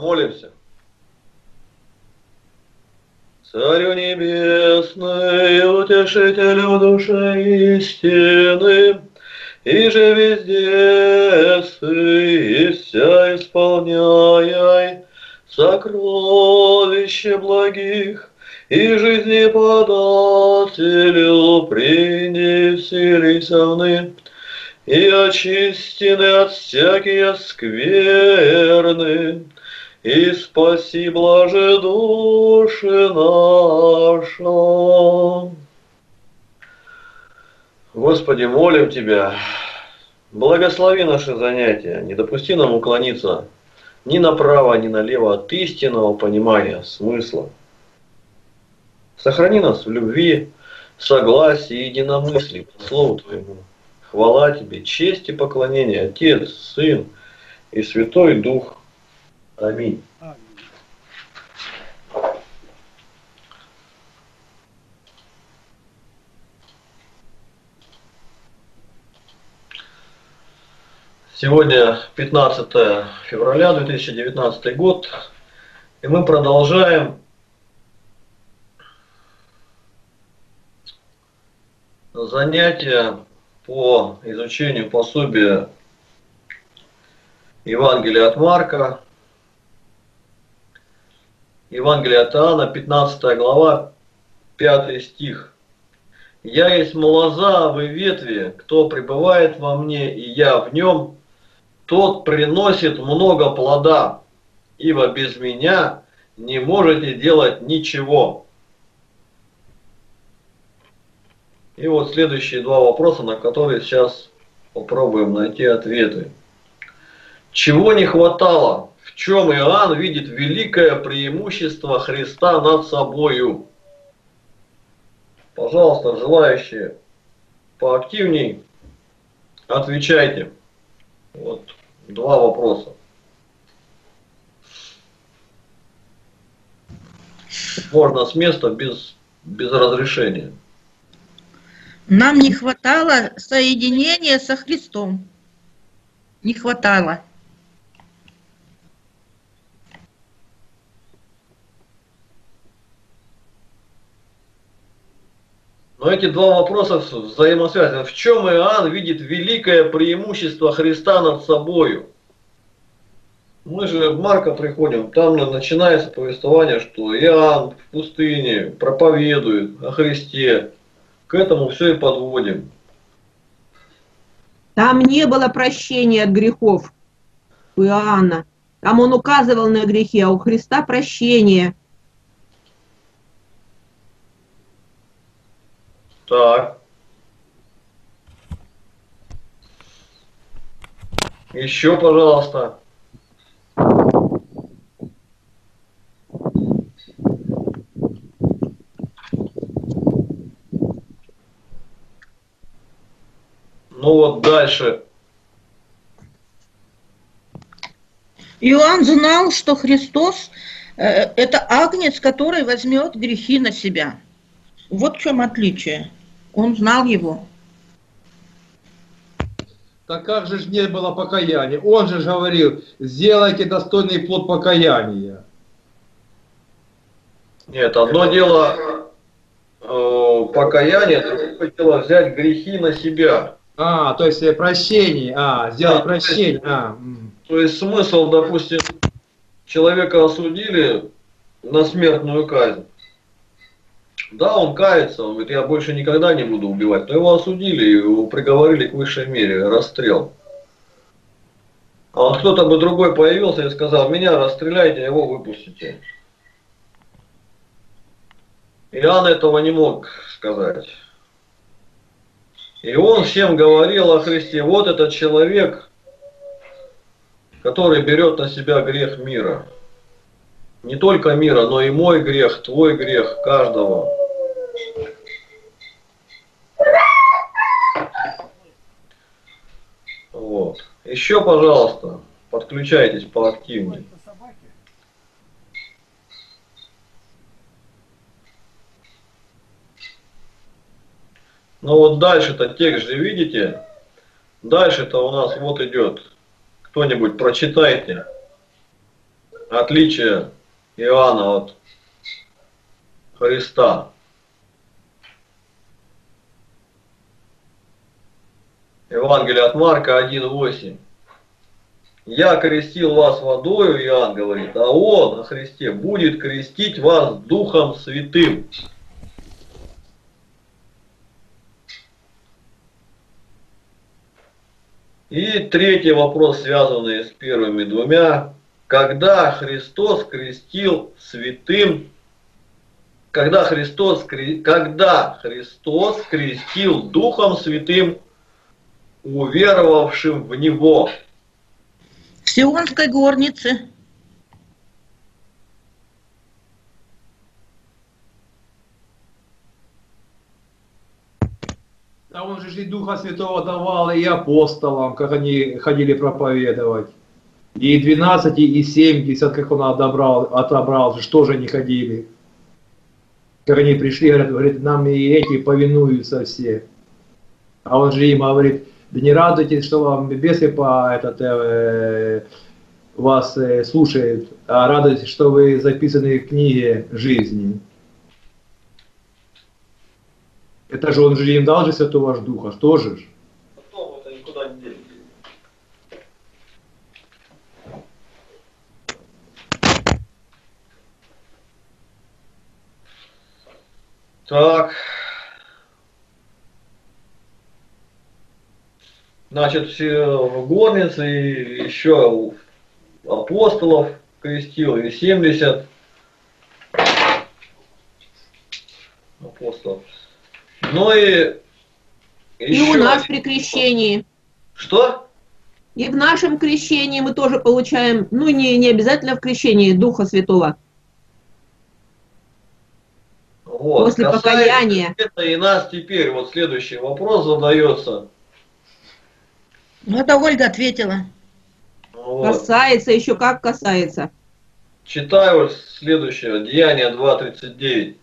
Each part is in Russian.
Помолимся. Царю небесный, утешителю души истины, и же везде сы, и вся исполняй сокровище благих, и жизни подателю принеселись вны, и очистены от всякие скверны, и спаси, блаже души наша. Господи, молим Тебя, благослови наши занятия, не допусти нам уклониться ни направо, ни налево от истинного понимания смысла. Сохрани нас в любви, согласии и единомыслии по Слову Твоему. Хвала Тебе, честь и поклонение, Отец, Сын и Святой Дух. Аминь. Сегодня 15 февраля 2019 год, и мы продолжаем занятия по изучению пособия Евангелия от Марка, Евангелие от Иоанна, 15 глава, 5 стих. «Я есть лоза, вы ветви, кто пребывает во мне, и я в нем, тот приносит много плода, ибо без меня не можете делать ничего». И вот следующие два вопроса, на которые сейчас попробуем найти ответы. Чего не хватало? Чем Иоанн видит великое преимущество Христа над собою? Пожалуйста, желающие поактивней, отвечайте. Вот два вопроса. Можно с места без, без разрешения. Нам не хватало соединения со Христом. Не хватало. Но эти два вопроса взаимосвязаны. В чем Иоанн видит великое преимущество Христа над собою? Мы же в Марка приходим, там начинается повествование, что Иоанн в пустыне проповедует о Христе, к этому все и подводим. Там не было прощения от грехов у Иоанна. Там он указывал на грехи, а у Христа прощение. Так. Еще, пожалуйста. Ну вот дальше. Иоанн знал, что Христос э, это агнец, который возьмет грехи на себя. Вот в чем отличие. Он знал его. Так как же не было покаяния? Он же говорил, сделайте достойный плод покаяния. Нет, одно дело э, покаяние, другое дело взять грехи на себя. А, то есть э, прощение, а, сделать да, прощение. А. То есть смысл, допустим, человека осудили на смертную казнь. Да, он кается, он говорит, я больше никогда не буду убивать. Но его осудили и приговорили к высшей мере, расстрел. А кто-то бы другой появился и сказал, меня расстреляйте, его выпустите. Иоанн этого не мог сказать. И он всем говорил о Христе, вот этот человек, который берет на себя грех мира. Не только мира, но и мой грех, твой грех, каждого. Вот. Еще, пожалуйста, подключайтесь поактивнее. Ну вот дальше-то текст же видите? Дальше-то у нас вот идет. Кто-нибудь прочитайте. отличие Иоанна от Христа. Евангелие от Марка 1.8. Я крестил вас водою, Иоанн говорит, а он, о Христе, будет крестить вас Духом Святым. И третий вопрос, связанный с первыми двумя. Когда Христос крестил святым, когда Христос, когда Христос крестил Духом Святым уверовавшим в Него? В Сионской горнице. Да он же и Духа Святого давал и апостолам, как они ходили проповедовать. И 12, и 70, как он отобрал, отобрал, что же они ходили. Как они пришли, говорят, говорит, нам и эти повинуются все. А он же им говорит, да не радуйтесь, что вам бесы по этот, э, вас э, слушают, а радуйтесь, что вы записаны в книге жизни. Это же он же им дал же Святого ж Духа, что же? Потом это. Так. Значит, все в горнице и еще апостолов крестил, и 70 апостолов. Ну и И еще... у нас при крещении. Что? И в нашем крещении мы тоже получаем, ну не, не обязательно в крещении Духа Святого. Вот. После покаяния. Это и нас теперь вот следующий вопрос задается. Ну, это Ольга ответила. Вот. Касается, еще как касается. Читаю следующее. Деяние 2.39.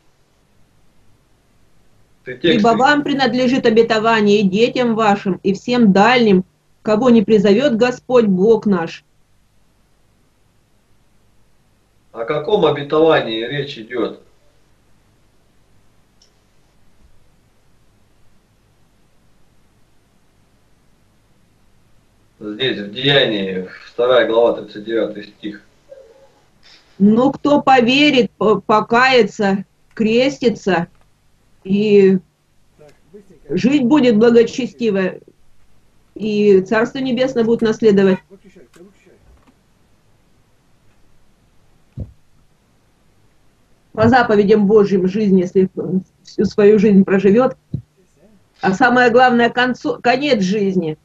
Ты текст Ибо вам принадлежит обетование и детям вашим, и всем дальним, кого не призовет Господь Бог наш. О каком обетовании речь идет? Здесь, в Деянии, 2 глава, 39 стих. Но кто поверит, по- покается, крестится и жить будет благочестиво, и Царство Небесное будет наследовать. По заповедям Божьим жизнь, если всю свою жизнь проживет, а самое главное, концу, конец жизни,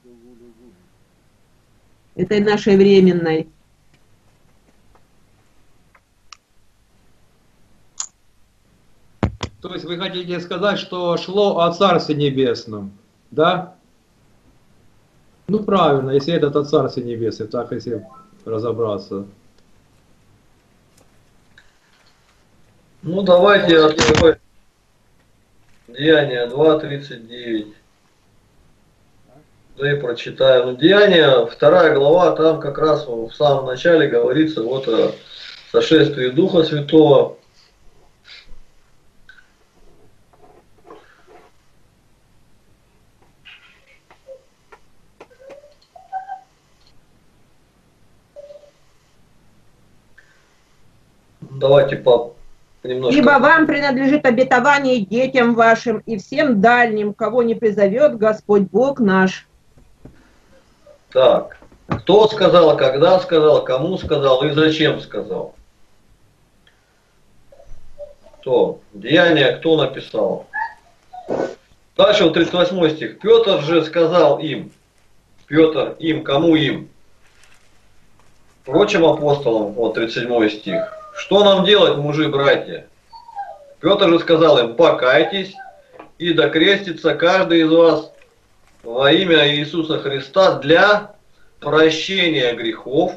этой нашей временной, То есть вы хотите сказать, что шло о Царстве Небесном, да? Ну правильно, если это о Царстве Небесном, так если разобраться. Ну, давайте откроем Деяние 2.39. Да и прочитаю. Ну, Деяние, вторая глава, там как раз в самом начале говорится вот о сошествии Духа Святого. Давайте по немножко. Ибо вам принадлежит обетование детям вашим и всем дальним, кого не призовет Господь Бог наш. Так, кто сказал, когда сказал, кому сказал и зачем сказал? Кто? Деяние кто написал? Дальше вот 38 стих. Петр же сказал им, Петр им, кому им? Прочим апостолам, вот 37 стих. Что нам делать, мужи, братья? Петр же сказал им, покайтесь и докрестится каждый из вас во имя Иисуса Христа для прощения грехов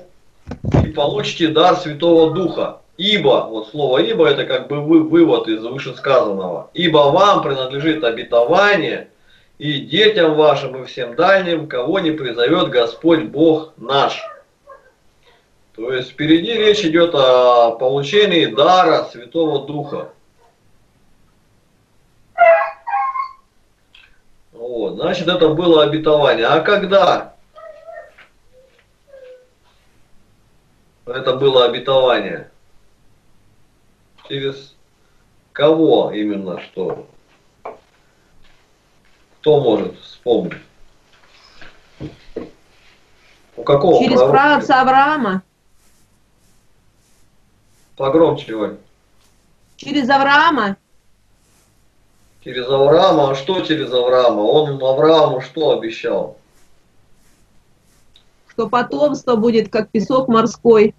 и получите дар Святого Духа. Ибо, вот слово ибо это как бы вы, вывод из вышесказанного. Ибо вам принадлежит обетование и детям вашим и всем дальним, кого не призовет Господь Бог наш. То есть впереди речь идет о получении дара Святого Духа. Вот, значит, это было обетование. А когда это было обетование? Через кого именно что? Кто может вспомнить? У какого Через пророка? праотца Авраама. Погромче, Вань. Через Авраама. Через Авраама. А что через Авраама? Он Аврааму что обещал? что потомство будет как песок морской.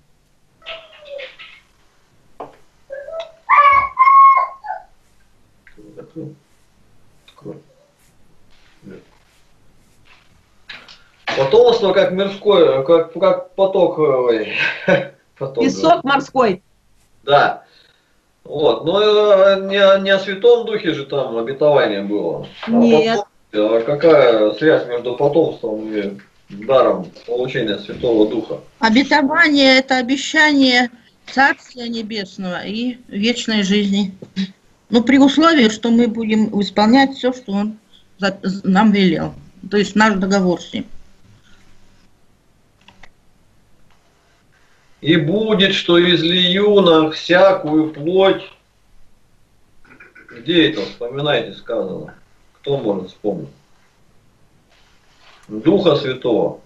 Потомство как мирское, как, как поток. Ой, поток, Песок морской. Да. Вот. Но э, не, не о Святом Духе же там обетование было. А Нет. потом- а какая связь между потомством и даром получения Святого Духа? Обетование – это обещание Царствия Небесного и вечной жизни. Ну, при условии, что мы будем исполнять все, что Он нам велел. То есть наш договор с ним. И будет, что излию на всякую плоть. Где это, вспоминайте, сказано? Кто может вспомнить? Духа Святого.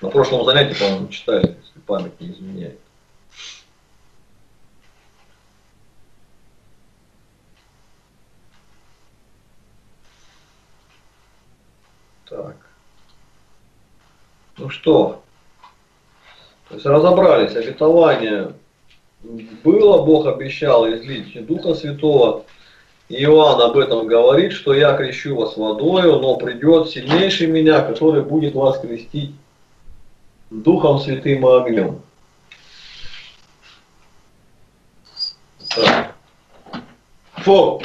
На прошлом занятии, по-моему, читали, если память не изменяет. Так. Ну что, то есть разобрались, обетование было, Бог обещал излить Духа Святого. Иоанн об этом говорит, что я крещу вас водою, но придет сильнейший меня, который будет вас крестить Духом Святым и огнем. Так. Фу.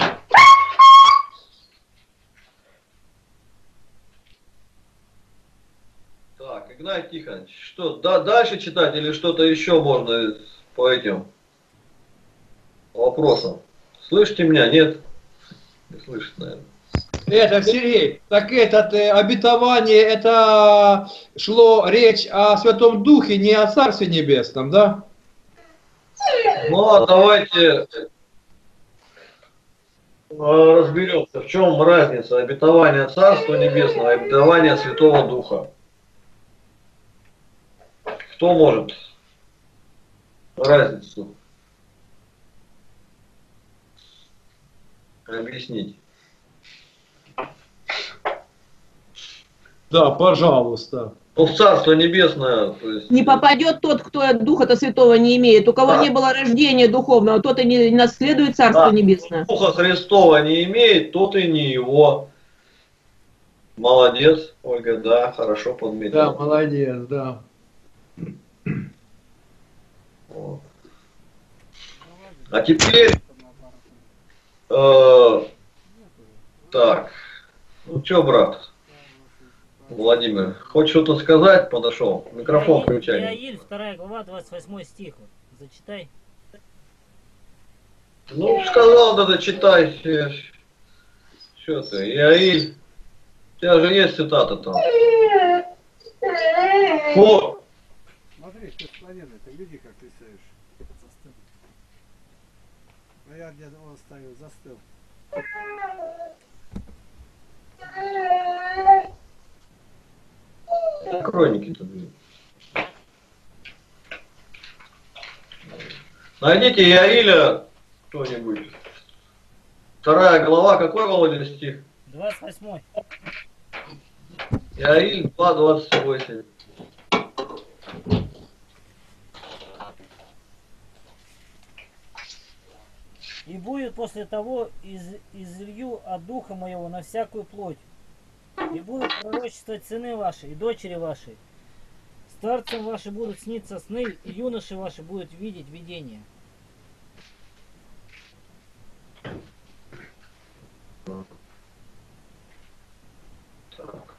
Так, Игнат Тихонович, что, да, дальше читать или что-то еще можно по этим вопросам? Слышите меня? Нет? Не слышит, наверное. Это, Сергей, так это э, обетование, это шло речь о Святом Духе, не о Царстве Небесном, да? Ну, а давайте э, разберемся, в чем разница обетования Царства Небесного и обетования Святого Духа. Кто может разницу объяснить? Да, пожалуйста. Ну, в Царство Небесное, то есть... Не попадет тот, кто Духа-то Святого не имеет. У кого Да. не было рождения духовного, тот и не наследует Царство Да. Небесное. Духа Христова не имеет, тот и не его. Молодец, Ольга, да, хорошо подметила. Да, молодец, да. Вот. А теперь, э, так, ну что, брат, Владимир, хочешь что-то сказать? Подошел, микрофон включай. Иаиль, 2 глава, 28 стих. Зачитай. Ну, сказал, надо читай. Что ты, Иаиль, у тебя же есть цитата там. Фу, Смотри, склоненный, ты гляди, как ты стоишь. Застыл. А я где-то он стою, застыл. Открой, Никита, дверь. Найдите Иаиля кто-нибудь. Вторая глава, какой Володя стих? 28. Иаиль 2.28. И будет после того из, излью от духа моего на всякую плоть. И будут пророчествовать сыны ваши и дочери ваши. Старцам ваши будут сниться сны, и юноши ваши будут видеть видения. Так.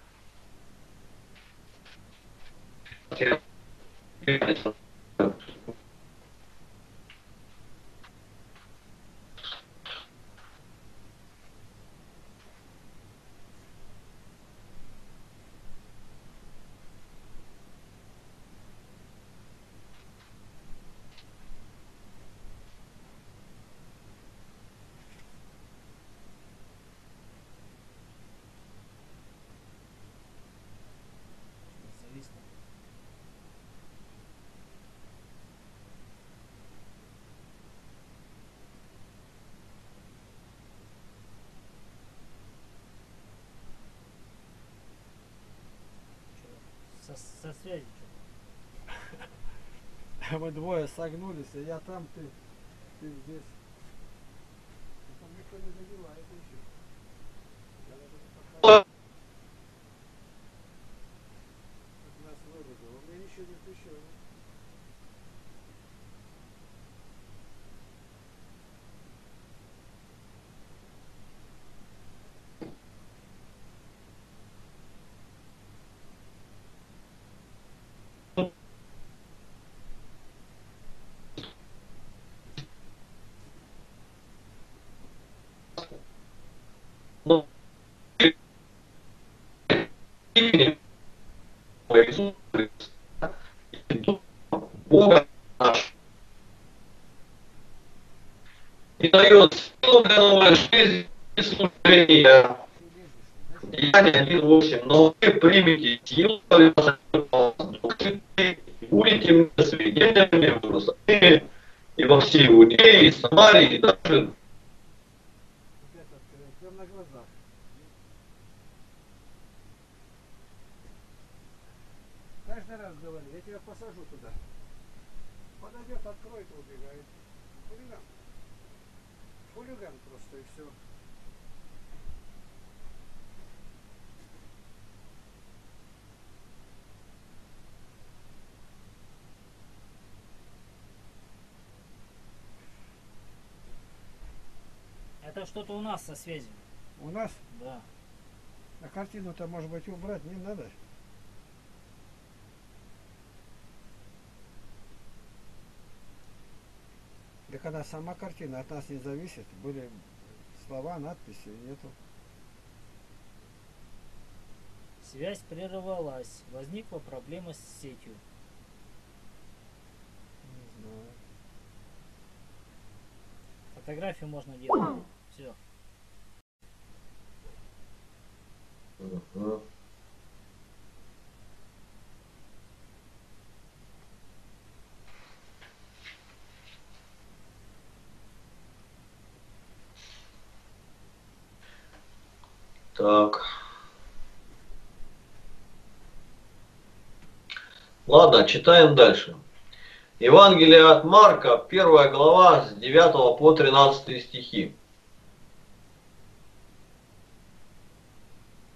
Зависло. Чё, Со, со связи что Мы двое согнулись, а я там, ты, ты здесь. Там никто не задевает еще. Я даже не подхожу. Как нас вырубило. У меня ничего не включено. Ну, имени Иисуса Христа и Духа Бога нашего. Дает силу для новой жизни и служения. Деяния 1.8. Но вы примете силу, и будете мне свидетелями в Иерусалиме и во всей Иудее, и Самарии, и даже Опять открыл. Прям на глазах. Каждый раз говорю, я тебя посажу туда. Подойдет, откроет, убегает. Хулиган. Хулиган просто и все. Это что-то у нас со связью. У нас Да. на картину-то, может быть, убрать не надо. Да когда сама картина от нас не зависит, были слова, надписи, нету. Связь прервалась. Возникла проблема с сетью. Не знаю. Фотографию можно делать. Все. Мгм. Так. Ладно, читаем дальше. Евангелие от Марка, первая глава, с 9 по 13 стихи.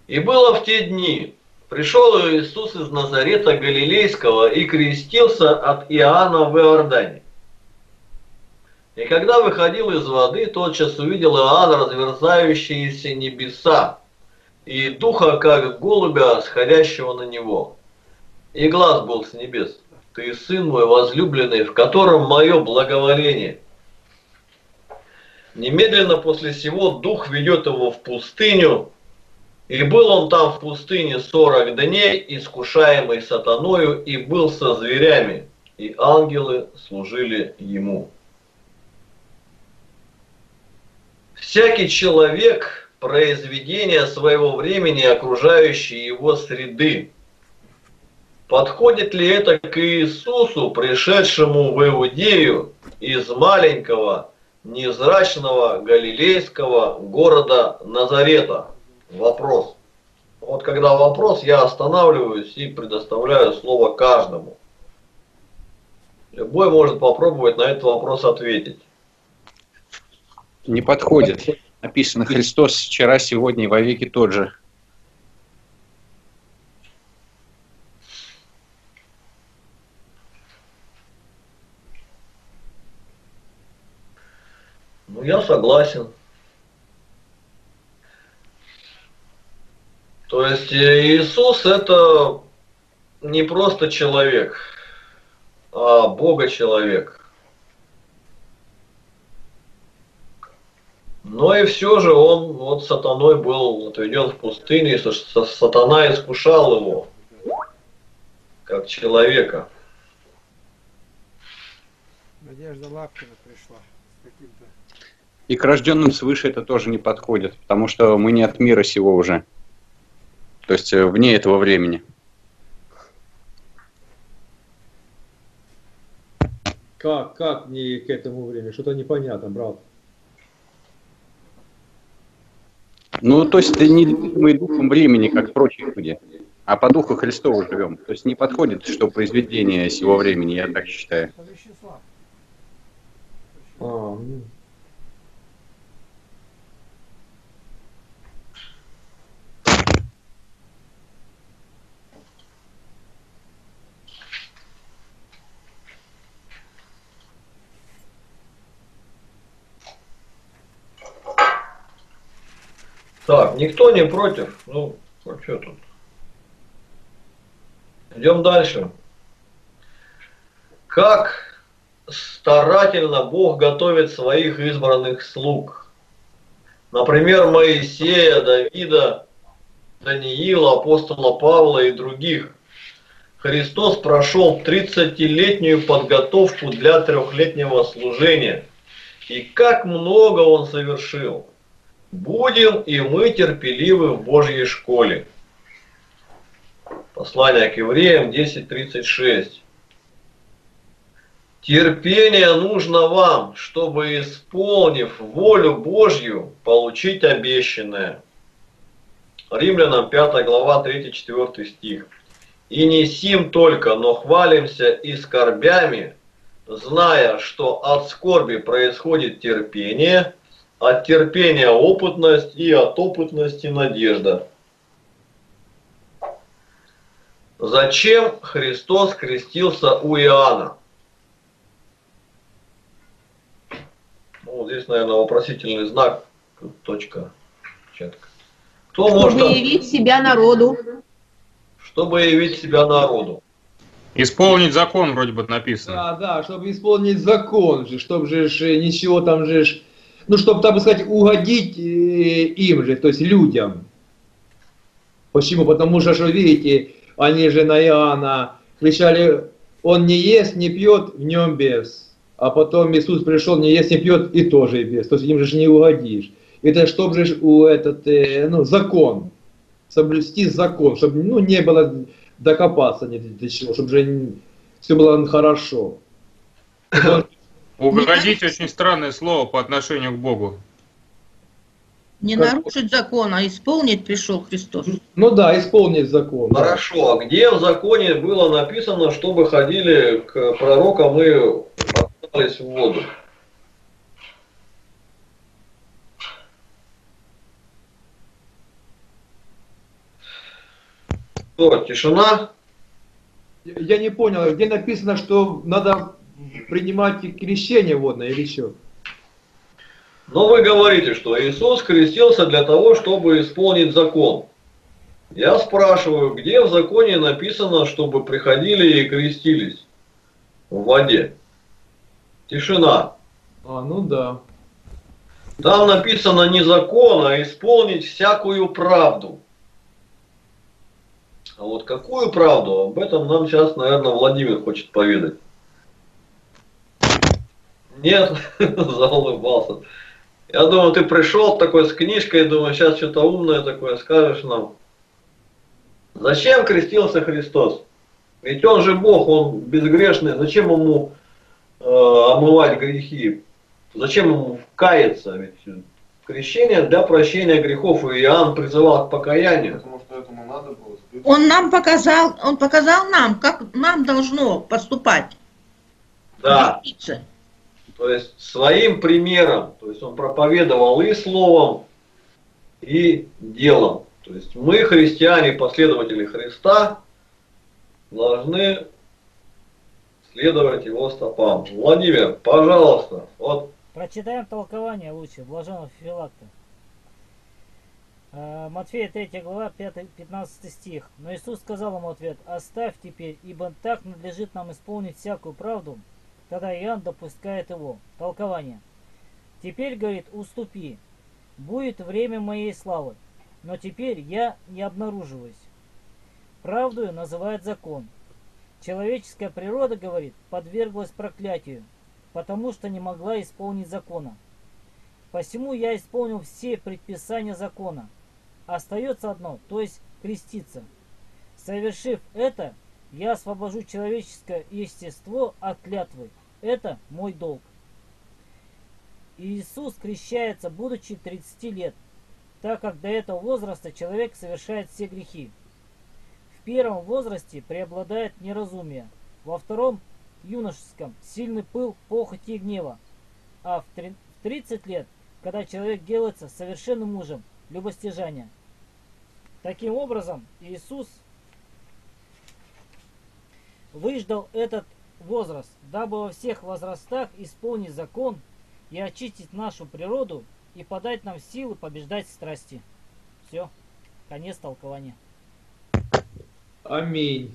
И было в те дни, пришел Иисус из Назарета Галилейского и крестился от Иоанна в Иордане. И когда выходил из воды, тотчас увидел Иоанн разверзающиеся небеса и духа, как голубя, сходящего на него. И глаз был с небес. Ты сын мой возлюбленный, в котором мое благоволение. Немедленно после сего дух ведет его в пустыню, и был он там в пустыне сорок дней, искушаемый сатаною, и был со зверями, и ангелы служили ему. Всякий человек – произведение своего времени окружающей его среды. Подходит ли это к Иисусу, пришедшему в Иудею из маленького, невзрачного галилейского города Назарета? Вопрос. Вот когда вопрос, я останавливаюсь и предоставляю слово каждому. Любой может попробовать на этот вопрос ответить. Не подходит. Написано Христос вчера, сегодня и во веки тот же. Ну, я согласен. То есть э, Иисус это не просто человек. а Бога человек. Но и все же он вот сатаной был отведен в пустыне, и сатана искушал его, как человека. Надежда Лапкина пришла с каким-то... И к рожденным свыше это тоже не подходит, потому что мы не от мира сего уже. То есть э, вне этого времени. Как, как не к этому времени? Что-то непонятно, брат. Ну, то есть не мы духом времени, как прочие люди, а по духу Христову живем. То есть не подходит, что произведение сего времени, я так считаю. А, Так, никто не против. Ну, а что тут? Идем дальше. Как старательно Бог готовит своих избранных слуг. Например, Моисея, Давида, Даниила, апостола Павла и других. Христос прошел 30-летнюю подготовку для трехлетнего служения. И как много Он совершил. Будем и мы терпеливы в Божьей школе. Послание к евреям 10.36. Терпение нужно вам, чтобы, исполнив волю Божью, получить обещанное. Римлянам 5 глава 3-4 стих. И не сим только, но хвалимся и скорбями, зная, что от скорби происходит терпение, от терпения опытность и от опытности надежда. Зачем Христос крестился у Иоанна? Ну, вот здесь, наверное, вопросительный знак, точка, четко. Кто может, Чтобы явить себя народу. чтобы явить себя народу? Исполнить закон вроде бы написано. Да, да, чтобы исполнить закон же, чтобы же э, ничего там же, ну, чтобы, так сказать, угодить э, им же, то есть людям. Почему? Потому что, что видите, они же на Иоанна кричали, он не ест, не пьет, в нем без. А потом Иисус пришел, не ест, не пьет, и тоже без. То есть им же не угодишь. Это чтобы же у этот, э, ну, закон, соблюсти закон, чтобы, ну, не было докопаться ни до чего, чтобы же все было хорошо. Угодить очень странное слово по отношению к Богу. Не Как- нарушить закон, а исполнить пришел Христос. Ну да, исполнить закон. Хорошо, а где в законе было написано, чтобы ходили к пророкам и окунались в воду? Что, тишина? Я не понял, где написано, что надо принимать крещение водное или что? Но вы говорите, что Иисус крестился для того, чтобы исполнить закон. Я спрашиваю, где в законе написано, чтобы приходили и крестились в воде? Тишина. А, ну да. Там написано не закон, а исполнить всякую правду. А вот какую правду, об этом нам сейчас, наверное, Владимир хочет поведать. Нет, заулыбался. Я думаю, ты пришел такой с книжкой, думаю, сейчас что-то умное такое скажешь нам. Зачем крестился Христос? Ведь он же Бог, он безгрешный. Зачем ему э, омывать грехи? Зачем ему каяться? Ведь крещение для прощения грехов, и Иоанн призывал к покаянию. Потому что этому надо было. Он нам показал, он показал нам, как нам должно поступать. Да, Учиться. То есть своим примером, то есть он проповедовал и словом, и делом. То есть мы, христиане, последователи Христа, должны следовать его стопам. Владимир, пожалуйста, вот Прочитаем толкование лучше, блаженного Филакта. Э, Матфея 3 глава 5, 15 стих. Но Иисус сказал ему ответ, оставь теперь, ибо так надлежит нам исполнить всякую правду. Тогда Иоанн допускает его. Толкование. Теперь, говорит, уступи. Будет время моей славы. Но теперь я не обнаруживаюсь. Правдою называет закон. Человеческая природа, говорит, подверглась проклятию, потому что не могла исполнить закона. Посему я исполнил все предписания закона. Остается одно, то есть креститься. Совершив это, я освобожу человеческое естество от клятвы. Это мой долг. Иисус крещается, будучи 30 лет, так как до этого возраста человек совершает все грехи. В первом возрасте преобладает неразумие, во втором юношеском сильный пыл, похоти и гнева, а в три- в 30 лет, когда человек делается совершенным мужем, любостяжания. Таким образом, Иисус выждал этот возраст, дабы во всех возрастах исполнить закон и очистить нашу природу и подать нам силы побеждать страсти. Все, конец толкования. Аминь.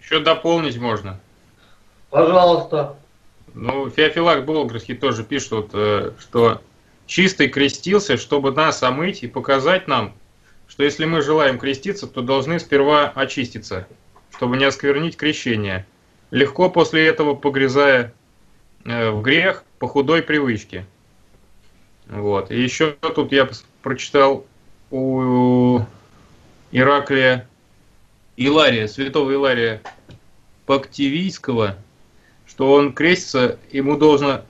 Еще дополнить можно. Пожалуйста. Ну, Феофилак Болградский тоже пишет, вот, э, что чистый крестился, чтобы нас омыть и показать нам, что если мы желаем креститься, то должны сперва очиститься, чтобы не осквернить крещение, легко после этого погрязая э, в грех по худой привычке. Вот. И еще тут я прочитал у Ираклия Илария, святого Илария Пактивийского, что он крестится, ему должно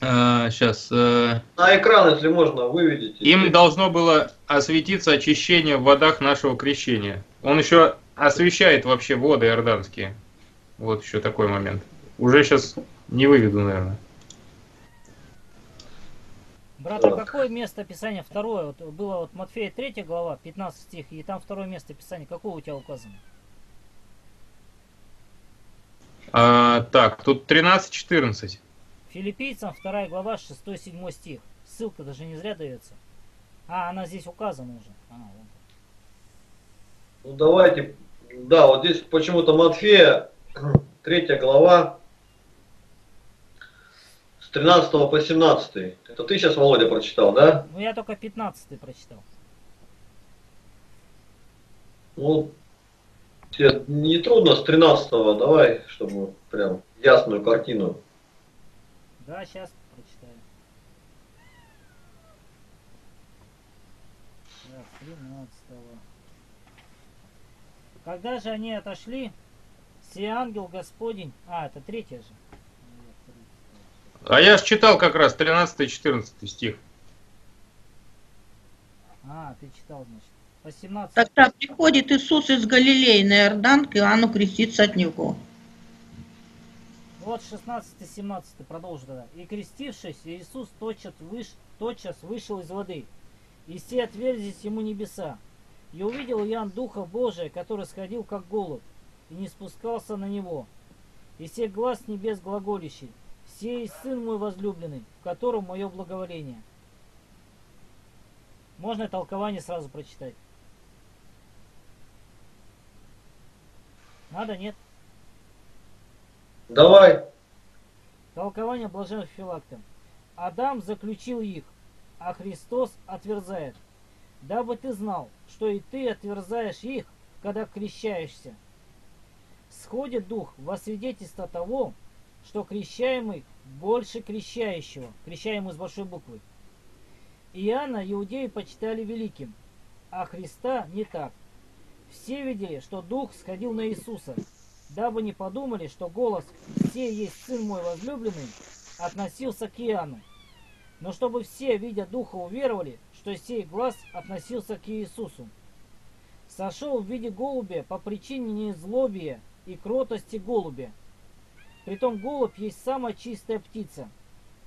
сейчас На экран, если можно, выведите. им должно было осветиться очищение в водах нашего крещения. Он еще освещает вообще воды иорданские. Вот еще такой момент. Уже сейчас не выведу, наверное. Брат, а какое место Писания второе? Вот было вот Матфея 3 глава, 15 стих, и там второе место Писания. Какое у тебя указано? А, так, тут 13-14. Филиппийцам 2 глава, 6-7 стих. Ссылка даже не зря дается. А, она здесь указана уже. А, вон. Ну давайте, да, вот здесь почему-то Матфея, третья глава, с 13 по 17. Это ты сейчас, Володя, прочитал, да? Ну я только 15 прочитал. Ну, тебе не трудно с 13 давай, чтобы прям ясную картину. Да, сейчас прочитаю. Так, 13 Когда же они отошли, все ангел Господень... А, это третья же. А я же читал как раз 13-14 стих. А, ты читал, значит. 18. Тогда приходит Иисус из Галилеи на Иордан к Иоанну креститься от него. Вот 16-17 продолжу тогда. И крестившись, Иисус тотчас, выш, тотчас вышел из воды, и все отверзись ему небеса. И увидел Иоанн Духа Божия, который сходил как голубь, и не спускался на него. И все глаз с небес глаголищий, все есть Сын мой возлюбленный, в котором мое благоволение. Можно толкование сразу прочитать? Надо, нет? Давай. Толкование блаженных филактом. Адам заключил их, а Христос отверзает. Дабы ты знал, что и ты отверзаешь их, когда крещаешься. Сходит дух во свидетельство того, что крещаемый больше крещающего, крещаемый с большой буквы. Иоанна иудеи почитали великим, а Христа не так. Все видели, что дух сходил на Иисуса, дабы не подумали, что голос «Все есть Сын мой возлюбленный» относился к Иоанну. Но чтобы все, видя Духа, уверовали, что сей глаз относился к Иисусу. Сошел в виде голубя по причине незлобия и кротости голубя. Притом голубь есть самая чистая птица,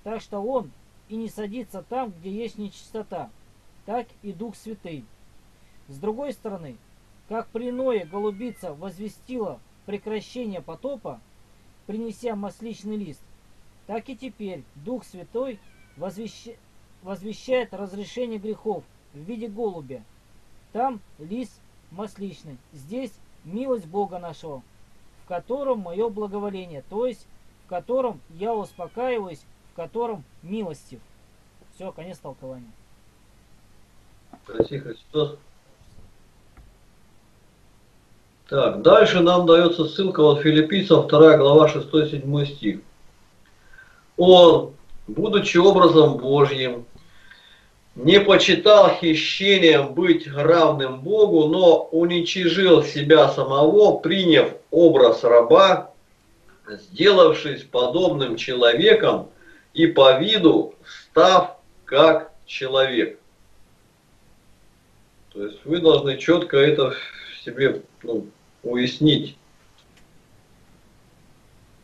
так что он и не садится там, где есть нечистота, так и Дух Святый. С другой стороны, как при Ное голубица возвестила прекращение потопа, принеся масличный лист, так и теперь Дух Святой возвещ- возвещает разрешение грехов в виде голубя. Там лист масличный. Здесь милость Бога нашего, в котором мое благоволение, то есть в котором я успокаиваюсь, в котором милостив. Все, конец толкования. Спаси Христос. Так, дальше нам дается ссылка от филиппийцев, 2 глава, 6-7 стих. Он, будучи образом Божьим, не почитал хищением быть равным Богу, но уничижил себя самого, приняв образ раба, сделавшись подобным человеком и по виду став как человек. То есть вы должны четко это себе ну, уяснить.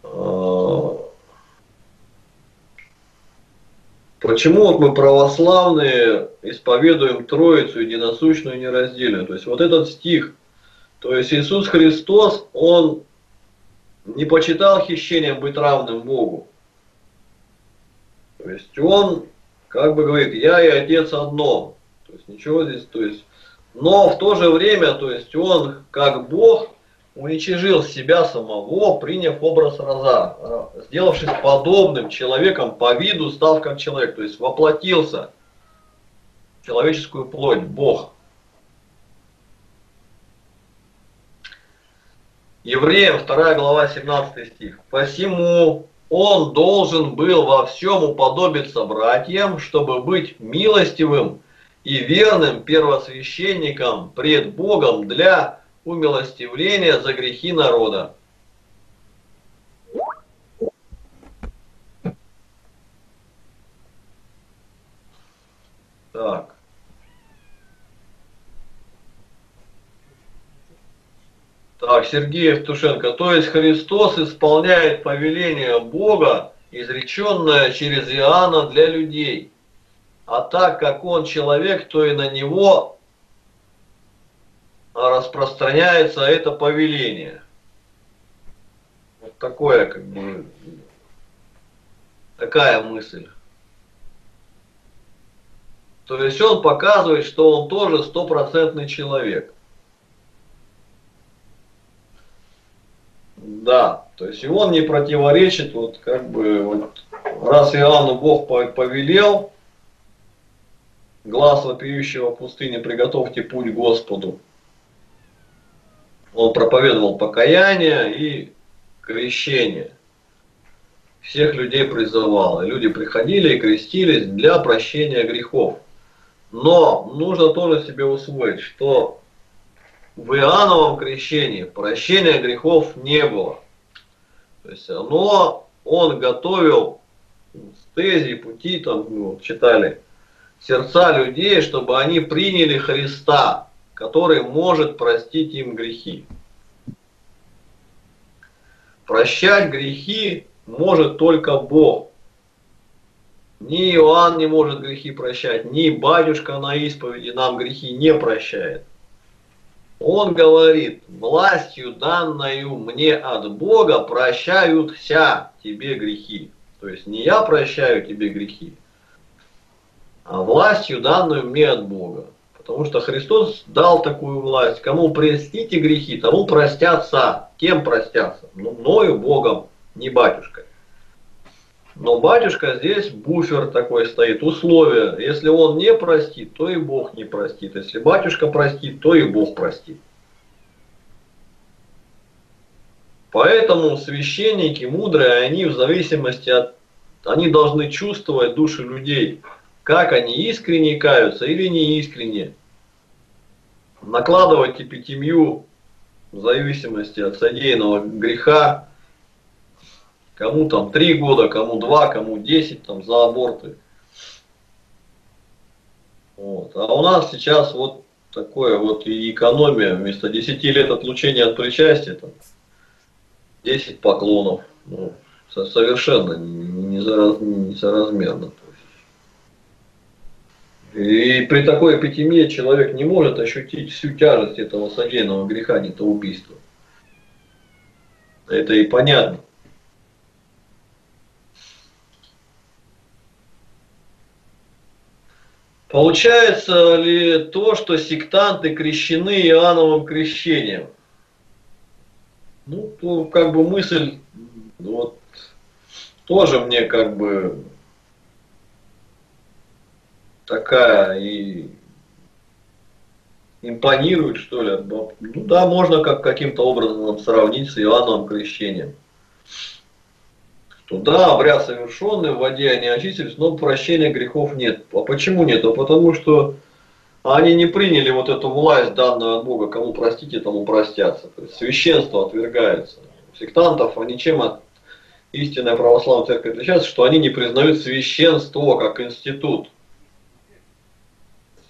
А, Почему вот мы православные исповедуем Троицу единосущную и нераздельную? То есть вот этот стих, то есть Иисус Христос, Он не почитал хищением быть равным Богу. То есть Он как бы говорит, я и Отец одно. То есть ничего здесь, то есть, но в то же время, то есть Он как Бог, уничижил себя самого, приняв образ раза, э, сделавшись подобным человеком по виду, став как человек, то есть воплотился в человеческую плоть, Бог. Евреям 2 глава 17 стих. Посему он должен был во всем уподобиться братьям, чтобы быть милостивым и верным первосвященником пред Богом для умилостивления за грехи народа. Так. Так, Сергей Евтушенко. То есть Христос исполняет повеление Бога, изреченное через Иоанна для людей. А так как он человек, то и на него распространяется это повеление. Вот такое, как бы, такая мысль. То есть он показывает, что он тоже стопроцентный человек. Да, то есть и он не противоречит, вот как бы, вот, раз Иоанну Бог повелел, глаз вопиющего в пустыне, приготовьте путь Господу, он проповедовал покаяние и крещение. Всех людей призывал. И люди приходили и крестились для прощения грехов. Но нужно тоже себе усвоить, что в Иоанновом крещении прощения грехов не было. То есть оно, он готовил стези, пути, там ну, читали, сердца людей, чтобы они приняли Христа, который может простить им грехи. Прощать грехи может только Бог. Ни Иоанн не может грехи прощать, ни батюшка на исповеди нам грехи не прощает. Он говорит, властью данную мне от Бога прощают вся тебе грехи. То есть не я прощаю тебе грехи, а властью данную мне от Бога. Потому что Христос дал такую власть. Кому простите грехи, тому простятся. Кем простятся? Ну, мною, Богом, не батюшкой. Но батюшка здесь буфер такой стоит, условие. Если он не простит, то и Бог не простит. Если батюшка простит, то и Бог простит. Поэтому священники мудрые, они в зависимости от... Они должны чувствовать души людей как они искренне каются или не искренне. Накладывать эпитемию в зависимости от содеянного греха, кому там три года, кому два, кому десять там за аборты. Вот. А у нас сейчас вот такое вот и экономия, вместо 10 лет отлучения от причастия, там, 10 поклонов. Ну, совершенно несоразмерно. И при такой эпитемии человек не может ощутить всю тяжесть этого содеянного греха, не то убийства. Это и понятно. Получается ли то, что сектанты крещены Иоанновым крещением? Ну, то, как бы мысль, вот, тоже мне как бы такая и импонирует, что ли. Ну да, можно как каким-то образом сравнить с Иоанновым крещением. Что да, обряд совершенный, в воде они очистились, но прощения грехов нет. А почему нет? А потому что они не приняли вот эту власть, данную от Бога, кому простите, тому простятся. То есть священство отвергается. У сектантов они чем от истинной православной церкви отличаются, что они не признают священство как институт.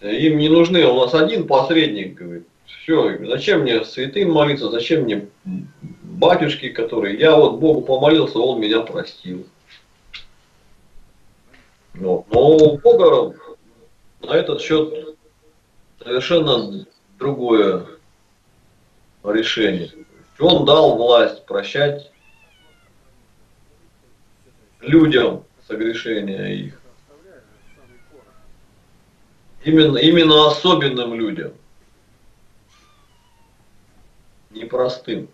Им не нужны, у нас один посредник, говорит, все, зачем мне святым молиться, зачем мне батюшки, которые, я вот Богу помолился, Он меня простил. Но, но у Бога на этот счет совершенно другое решение. Он дал власть прощать людям согрешения их. Именно, именно особенным людям. Непростым.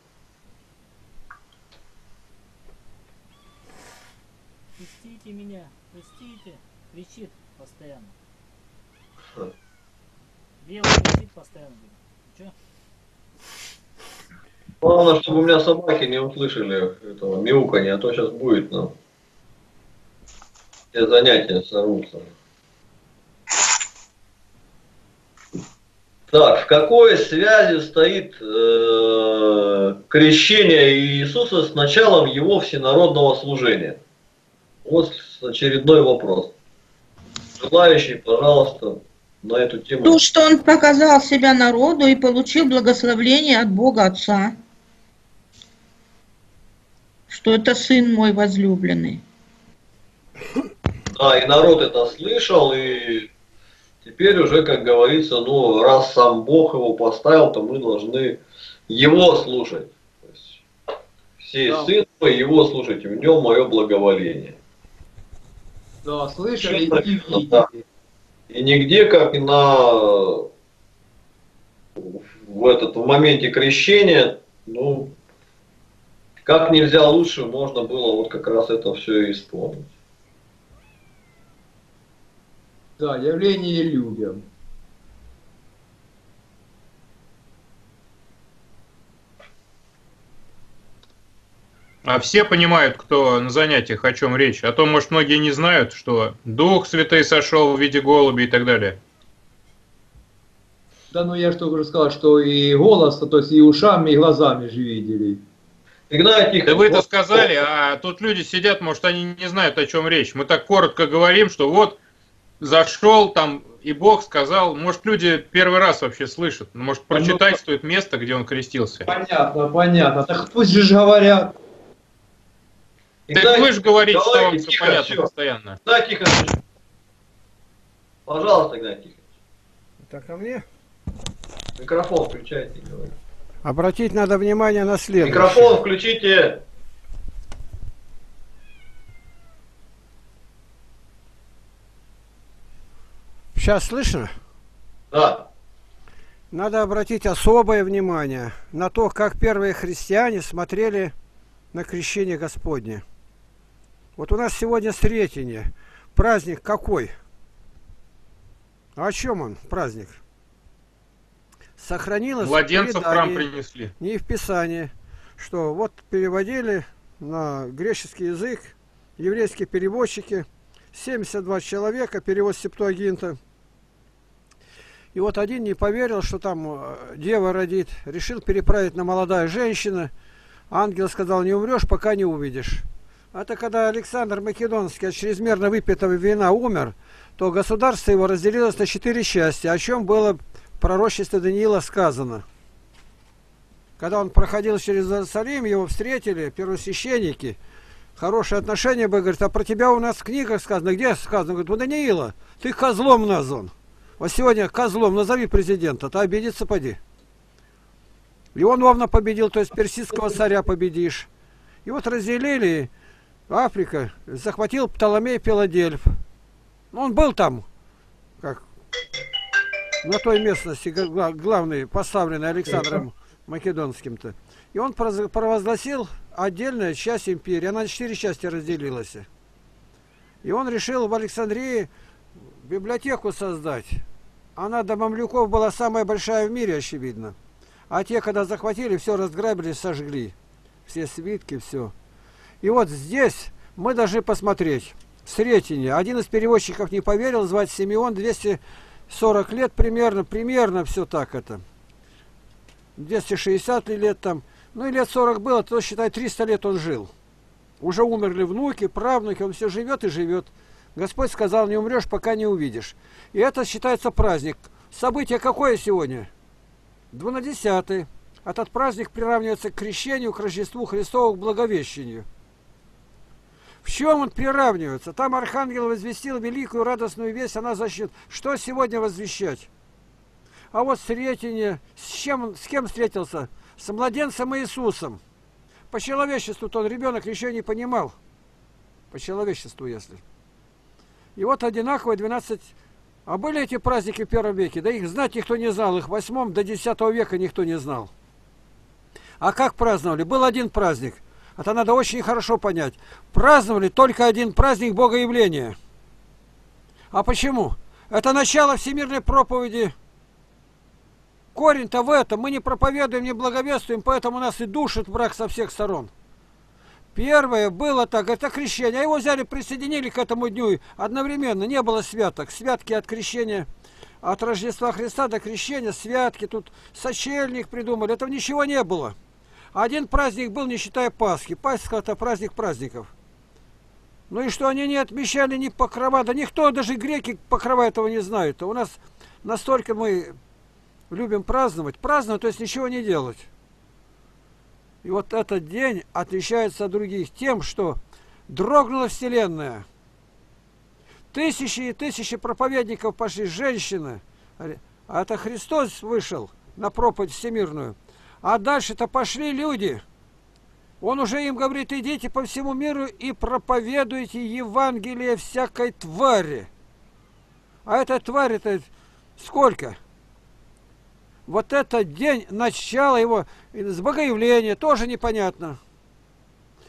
Простите меня, простите, кричит постоянно. Ха. Белый кричит постоянно. Че? Главное, чтобы у меня собаки не услышали этого мяуканья, а то сейчас будет нам. Все занятия сорвутся. Так, в какой связи стоит э, крещение Иисуса с началом его всенародного служения? Вот очередной вопрос. Желающий, пожалуйста, на эту тему. То, что он показал себя народу и получил благословление от Бога Отца. Что это сын мой возлюбленный. Да, и народ это слышал, и теперь уже, как говорится, ну, раз сам Бог его поставил, то мы должны его слушать. То есть, Сей Да. сын мой, его слушайте, в нем мое благоволение. Да, слышали и да. видели. И нигде, как и на в этот в моменте крещения, ну, как нельзя лучше можно было вот как раз это все исполнить. Да, явление людям. А все понимают, кто на занятиях, о чем речь. А то, может, многие не знают, что Дух Святой сошел в виде голуби и так далее. Да, ну я что уже сказал, что и голос, то есть и ушами, и глазами же видели. Игнатий Да вы это сказали, а тут люди сидят, может, они не знают, о чем речь. Мы так коротко говорим, что вот зашел там, и Бог сказал, может, люди первый раз вообще слышат. Ну, Может, прочитать стоит место, где он крестился. Понятно, понятно. Так пусть же говорят. Так Игнатий, вы же говорите, что вам все тихо, понятно всё. постоянно. Игнатий Тихонович. Пожалуйста, Игнатий Тихонович. Так, а мне? Микрофон включайте. говорю. Обратить надо внимание на следующее. Микрофон включите. Сейчас слышно? Да. Надо обратить особое внимание на то, как первые христиане смотрели на крещение Господне. Вот у нас сегодня Сретение. Праздник какой? А о чем он, праздник? Сохранилось Младенцев в храм принесли. не в Писании, что вот переводили на греческий язык еврейские переводчики, 72 человека, перевод Септуагинта. И вот один не поверил, что там э, дева родит, решил переправить на молодая женщина. Ангел сказал, не умрешь, пока не увидишь. Это когда Александр Македонский от чрезмерно выпитого вина умер, то государство его разделилось на четыре части, о чем было в пророчестве Даниила сказано. Когда он проходил через Иерусалим, его встретили первосвященники, хорошие отношения были, говорят, а про тебя у нас в книгах сказано, где сказано? Говорит, у Даниила, ты козлом назван. Вот сегодня козлом назови президента, то обидится поди. И он ровно победил, то есть персидского царя победишь. И вот разделили Африка, захватил Птоломей Пеладельф. Ну, Он был там, как на той местности, гла- главный, поставленный Александром Македонским-то. И он провозгласил отдельная часть империи. Она на четыре части разделилась. И он решил в Александрии библиотеку создать. Она до мамлюков была самая большая в мире, очевидно. А те, когда захватили, все разграбили, сожгли. Все свитки, все. И вот здесь мы должны посмотреть. Сретение. Один из переводчиков не поверил, звать Симеон, 240 лет примерно, примерно все так это. 260 ли лет там. Ну и лет 40 было, то считай 300 лет он жил. Уже умерли внуки, правнуки, он все живет и живет. Господь сказал, не умрешь, пока не увидишь. И это считается праздник. Событие какое сегодня? Двунадесятый. Этот праздник приравнивается к крещению, к Рождеству Христову, к Благовещению. В чем он приравнивается? Там Архангел возвестил великую радостную весть, она защит. Что сегодня возвещать? А вот встретение, с, чем, с кем встретился? С младенцем Иисусом. По человечеству-то он ребенок еще не понимал. По человечеству, если. И вот одинаково 12... А были эти праздники в первом веке? Да их знать никто не знал. Их в восьмом до десятого века никто не знал. А как праздновали? Был один праздник. Это надо очень хорошо понять. Праздновали только один праздник Богоявления. А почему? Это начало всемирной проповеди. Корень-то в этом. Мы не проповедуем, не благовествуем, поэтому нас и душит враг со всех сторон. Первое было так, это крещение. А его взяли, присоединили к этому дню одновременно. Не было святок. Святки от крещения, от Рождества Христа до крещения, святки. Тут сочельник придумали. Этого ничего не было. Один праздник был, не считая Пасхи. Пасха это праздник праздников. Ну и что они не отмечали ни покрова, да никто, даже греки покрова этого не знают. У нас настолько мы любим праздновать. Праздновать, то есть ничего не делать. И вот этот день отличается от других тем, что дрогнула Вселенная. Тысячи и тысячи проповедников пошли, женщины. А это Христос вышел на проповедь всемирную. А дальше-то пошли люди. Он уже им говорит, идите по всему миру и проповедуйте Евангелие всякой твари. А эта тварь-то сколько? Вот этот день, начало его, с богоявления, тоже непонятно.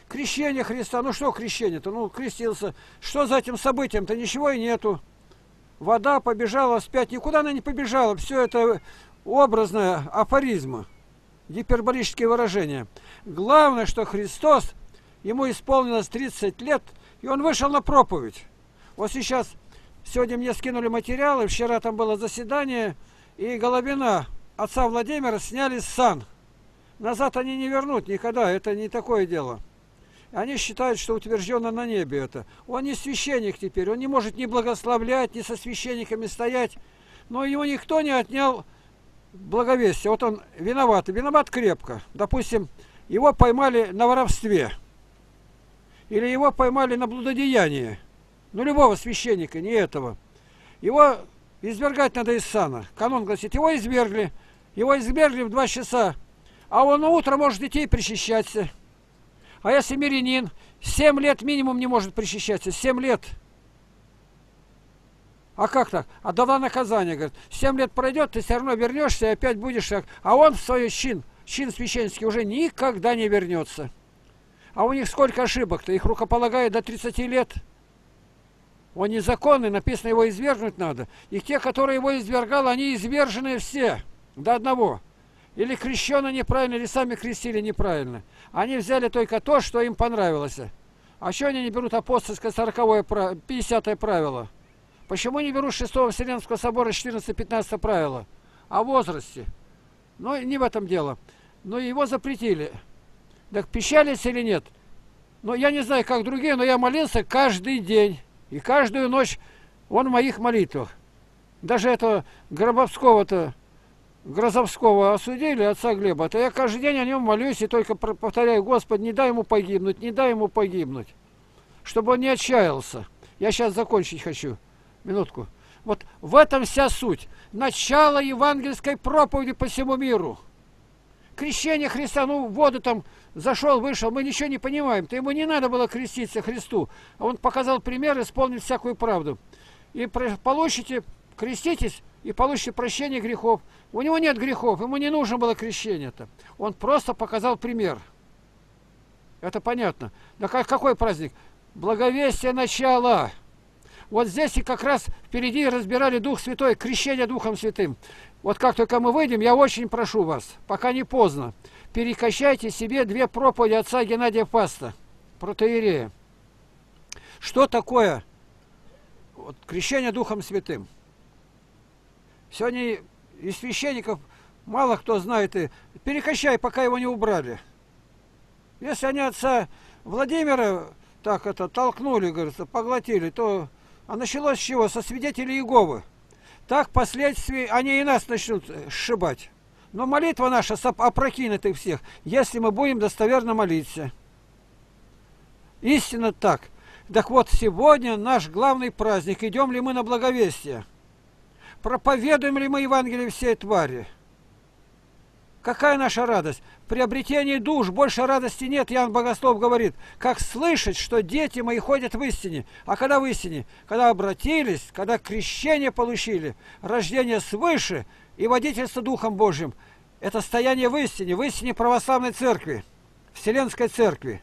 Крещение Христа, ну что крещение-то? Ну, крестился. Что за этим событием-то? Ничего и нету. Вода побежала вспять, никуда она не побежала. Все это образное афоризма, гиперболические выражения. Главное, что Христос, ему исполнилось 30 лет, и он вышел на проповедь. Вот сейчас, сегодня мне скинули материалы, вчера там было заседание, и Головина, отца Владимира, сняли с сан. Назад они не вернут никогда, это не такое дело. Они считают, что утверждено на небе это. Он не священник теперь, он не может ни благословлять, ни со священниками стоять. Но его никто не отнял благовестие. Вот он виноват, виноват крепко. Допустим, его поймали на воровстве. Или его поймали на блудодеянии. Ну, любого священника, не этого. Его извергать надо из сана. Канон гласит, его извергли. Его извергли в два часа. А он утром может идти и причащаться. А если мирянин, 7 лет минимум не может причащаться. 7 лет. А как так? А дала наказание, говорит, 7 лет пройдет, ты все равно вернешься и опять будешь. А он в свой чин, чин священский уже никогда не вернется. А у них сколько ошибок-то? Их рукополагают до 30 лет. Он незаконный, написано, его извергнуть надо. И те, которые его извергал, они извержены все, до одного. Или крещены неправильно, или сами крестили неправильно. Они взяли только то, что им понравилось. А что они не берут апостольское 40 50 правило? Почему не берут 6 Вселенского собора 14-15 правила? О возрасте. Ну, не в этом дело. Но его запретили. Так печались или нет? Ну, я не знаю, как другие, но я молился каждый день. И каждую ночь он в моих молитвах. Даже этого Гробовского-то, Грозовского осудили, отца Глеба, то я каждый день о нем молюсь и только повторяю, Господи, не дай ему погибнуть, не дай ему погибнуть. Чтобы он не отчаялся. Я сейчас закончить хочу. Минутку. Вот в этом вся суть. Начало евангельской проповеди по всему миру. Крещение Христа, ну, в воду там зашел, вышел, мы ничего не понимаем. То ему не надо было креститься Христу. А он показал пример, исполнить всякую правду. И получите креститесь и получите прощение грехов. У него нет грехов, ему не нужно было крещение-то. Он просто показал пример. Это понятно. Да как, какой праздник? Благовестие начала. Вот здесь и как раз впереди разбирали Дух Святой, крещение Духом Святым. Вот как только мы выйдем, я очень прошу вас, пока не поздно, перекачайте себе две проповеди отца Геннадия Паста, протеерея. Что такое вот, крещение Духом Святым? Сегодня из священников мало кто знает, и перекачай, пока его не убрали. Если они отца Владимира так это толкнули, говорится, поглотили, то а началось с чего? Со свидетелей Иеговы. Так впоследствии они и нас начнут э, сшибать. Но молитва наша опрокинет их всех, если мы будем достоверно молиться. Истинно так. Так вот, сегодня наш главный праздник. Идем ли мы на благовестие? Проповедуем ли мы Евангелие всей твари? Какая наша радость? Приобретение душ, больше радости нет, Ян Богослов говорит. Как слышать, что дети мои ходят в истине. А когда в истине? Когда обратились, когда крещение получили, рождение свыше и водительство Духом Божьим. Это стояние в истине, в истине православной церкви, Вселенской церкви.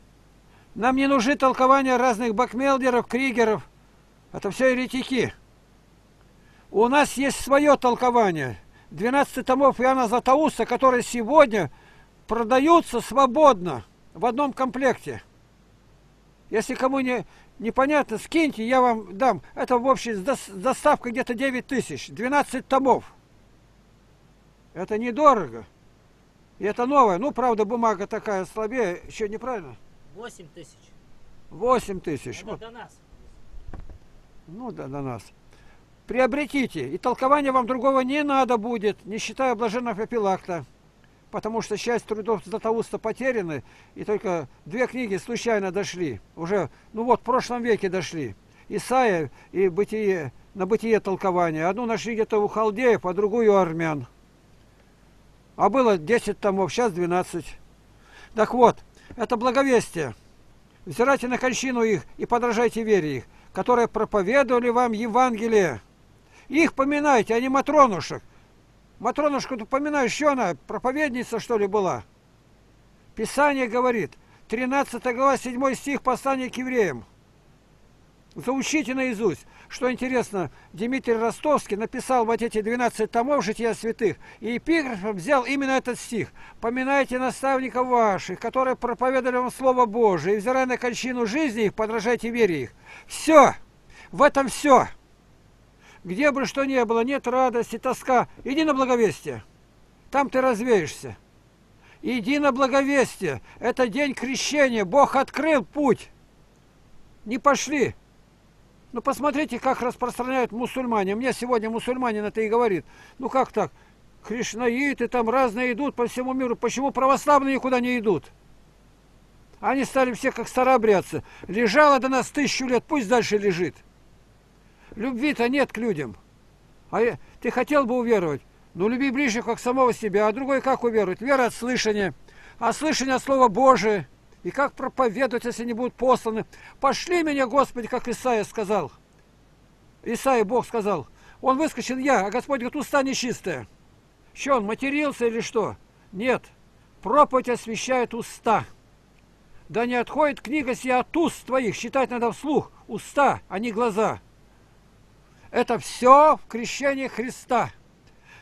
Нам не нужны толкования разных бакмелдеров, кригеров. Это все еретики. У нас есть свое толкование. 12 томов Иоанна Златоуста, которые сегодня продаются свободно в одном комплекте. Если кому не непонятно, скиньте, я вам дам. Это в общей доставка где-то 9 тысяч, 12 томов. Это недорого. И это новое. Ну, правда, бумага такая слабее. Еще неправильно? 8 тысяч. 8 тысяч. Это Вот. до нас. Ну да, до нас. Приобретите, и толкования вам другого не надо будет, не считая блаженного Эпилакта. Потому что часть трудов Златоуста потеряны, и только две книги случайно дошли. Уже, ну вот, в прошлом веке дошли. Исаия и бытие, на бытие толкования. Одну нашли где-то у халдеев, а другую у армян. А было 10 томов, сейчас 12. Так вот, это благовестие. Взирайте на кончину их и подражайте вере их, которые проповедовали вам Евангелие. Их поминайте, а не Матронушек. Матронушку-то поминаешь, что она, проповедница, что ли, была? Писание говорит, 13 глава, 7 стих, послание к евреям. Заучите наизусть. Что интересно, Дмитрий Ростовский написал вот эти 12 томов «Жития святых», и эпиграфом взял именно этот стих. «Поминайте наставников ваших, которые проповедовали вам Слово Божие, и, взирая на кончину жизни их, подражайте вере их». Все! В этом все! Где бы что ни было, нет радости, тоска, иди на благовестие. Там ты развеешься. Иди на благовестие. Это день крещения. Бог открыл путь. Не пошли. Ну, посмотрите, как распространяют мусульмане. Мне сегодня мусульманин это и говорит. Ну, как так? Кришнаиты там разные идут по всему миру. Почему православные никуда не идут? Они стали все как старообрядцы. Лежало до нас тысячу лет, пусть дальше лежит. Любви-то нет к людям. А ты хотел бы уверовать? Ну, люби ближе, как самого себя. А другой как уверовать? Вера от слышания. А слышание от Слова Божие. И как проповедовать, если не будут посланы? Пошли меня, Господи, как Исаия сказал. Исаия Бог сказал. Он выскочил я, а Господь говорит, уста нечистая. Что, он матерился или что? Нет. Проповедь освещает уста. Да не отходит книга сия от уст твоих. Читать надо вслух. Уста, а не глаза. Это все в крещении Христа.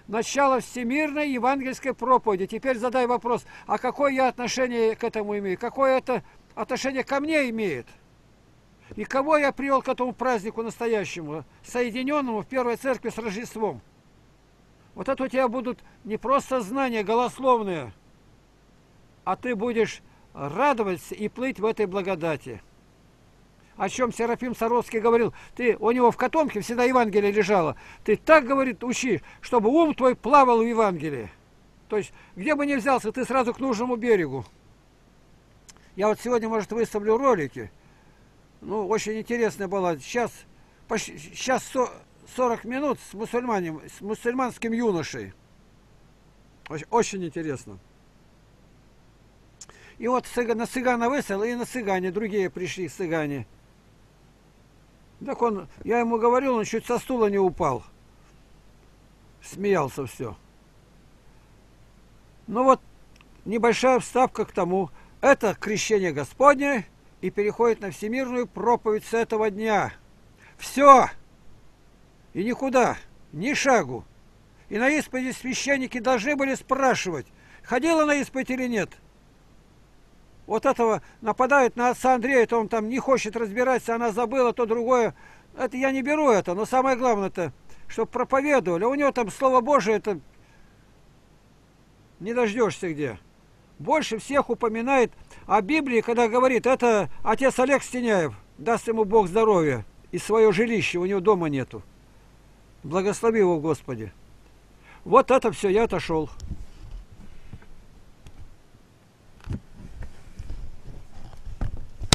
Начало всемирной евангельской проповеди. Теперь задай вопрос, а какое я отношение к этому имею? Какое это отношение ко мне имеет? И кого я привел к этому празднику настоящему, соединенному в Первой Церкви с Рождеством? Вот это у тебя будут не просто знания голословные, а ты будешь радоваться и плыть в этой благодати. О чем Серафим Саровский говорил, ты у него в котомке всегда Евангелие лежало. Ты так, говорит, учи, чтобы ум твой плавал в Евангелии. То есть, где бы ни взялся, ты сразу к нужному берегу. Я вот сегодня, может, выставлю ролики. Ну, очень интересно было. Сейчас, почти, сейчас со- 40 минут с мусульманем, с мусульманским юношей. Очень, очень интересно. И вот на цыгана высел, и на цыгане другие пришли цыгане. Так он, я ему говорил, он чуть со стула не упал. смеялся все. Ну вот, небольшая вставка к тому. Это крещение Господне и переходит на всемирную проповедь с этого дня. Все! И никуда, ни шагу. И на исповеди священники должны были спрашивать, ходила на исповедь или нет. Вот этого нападают на отца Андрея, то он там не хочет разбираться, она забыла, то другое. Это я не беру это, но самое главное это, чтобы проповедовали. У него там Слово Божие, это не дождешься где. Больше всех упоминает о Библии, когда говорит, это отец Олег Стеняев, даст ему Бог здоровья и свое жилище, у него дома нету. Благослови его, Господи. Вот это все, я отошел.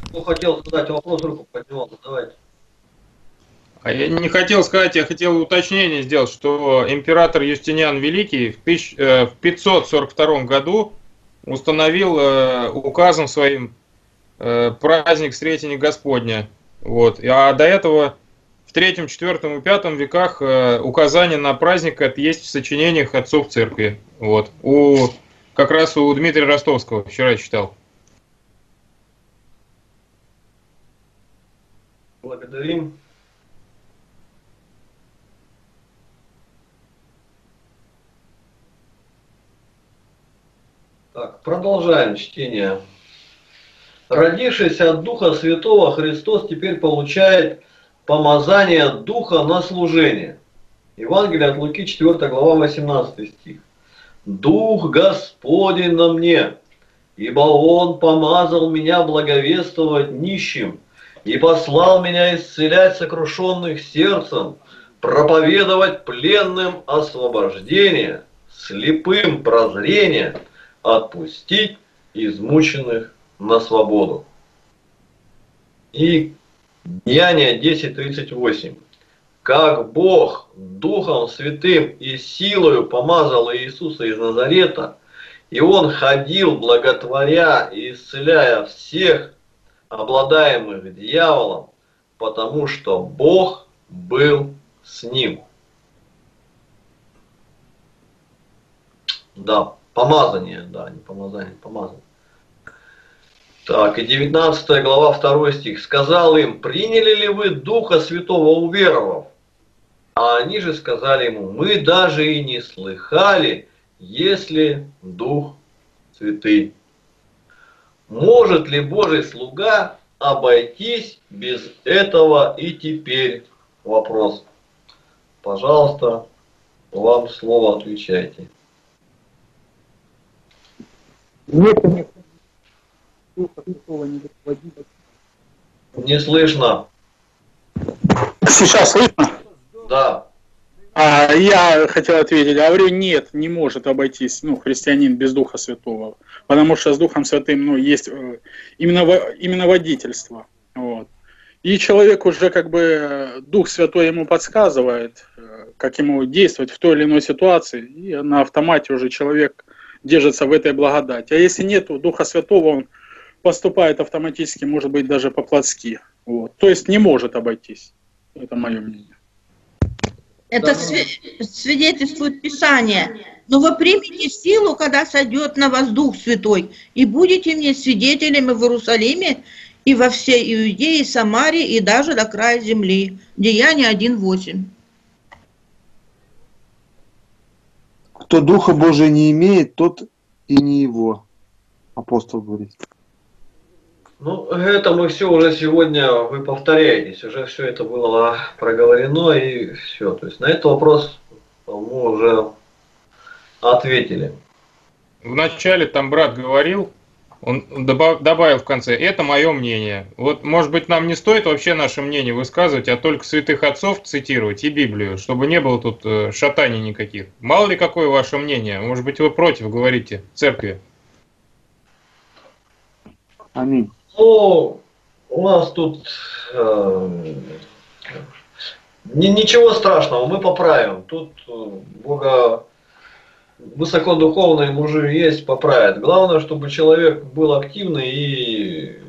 Кто хотел задать вопрос, руку поднимал, давайте. А я не хотел сказать, я хотел уточнение сделать, что император Юстиниан Великий в, тысяч- э, в 542 году установил э, указом своим э, праздник Сретения Господня. Вот. А до этого в третьем, четвертом и пятом веках указание на праздник это есть в сочинениях отцов церкви. Вот. У, как раз у Дмитрия Ростовского, вчера читал. Благодарим. Так, продолжаем чтение. Родившийся от Духа Святого Христос теперь получает помазание Духа на служение. Евангелие от Луки, 4 глава, 18 стих. Дух Господень на мне, ибо Он помазал меня благовествовать нищим, и послал меня исцелять сокрушенных сердцем, проповедовать пленным освобождение, слепым прозрение, отпустить измученных на свободу. И Деяние 10.38. Как Бог Духом Святым и силою помазал Иисуса из Назарета, и Он ходил, благотворя и исцеляя всех, обладаемых дьяволом, потому что Бог был с ним. Да, помазание, да, не помазание, помазание. Так, и 19 глава, 2 стих. «Сказал им, приняли ли вы Духа Святого уверовав? А они же сказали ему, мы даже и не слыхали, если Дух Святый. Может ли Божий слуга обойтись без этого и теперь? Вопрос. Пожалуйста, вам слово отвечайте. Нет, нет. Не слышно. Сейчас слышно? Да. А, я хотел ответить, говорю, нет, не может обойтись ну, христианин без Духа Святого, потому что с Духом Святым ну, есть э, именно, именно водительство. Вот. И человек уже как бы, Дух Святой ему подсказывает, э, как ему действовать в той или иной ситуации, и на автомате уже человек держится в этой благодати. А если нет Духа Святого, он поступает автоматически, может быть, даже по-плотски. Вот. То есть не может обойтись. Это мое мнение. Это све- свидетельствует Писание. Но вы примете силу, когда сойдет на вас Дух Святой, и будете мне свидетелями в Иерусалиме и во всей Иудее, Самарии и даже до края земли. Деяние 1.8. Кто Духа Божия не имеет, тот и не его. Апостол говорит. Ну, это мы все уже сегодня, вы повторяетесь, уже все это было проговорено и все. То есть на этот вопрос мы уже ответили. Вначале там брат говорил, он добав- добавил в конце, это мое мнение. Вот, может быть, нам не стоит вообще наше мнение высказывать, а только святых отцов цитировать и Библию, чтобы не было тут э, шатаний никаких. Мало ли какое ваше мнение, может быть, вы против говорите церкви. Аминь. Ну, у нас тут э, ни- ничего страшного, мы поправим. Тут э, Бога высокодуховные мужи есть, поправят. Главное, чтобы человек был активный и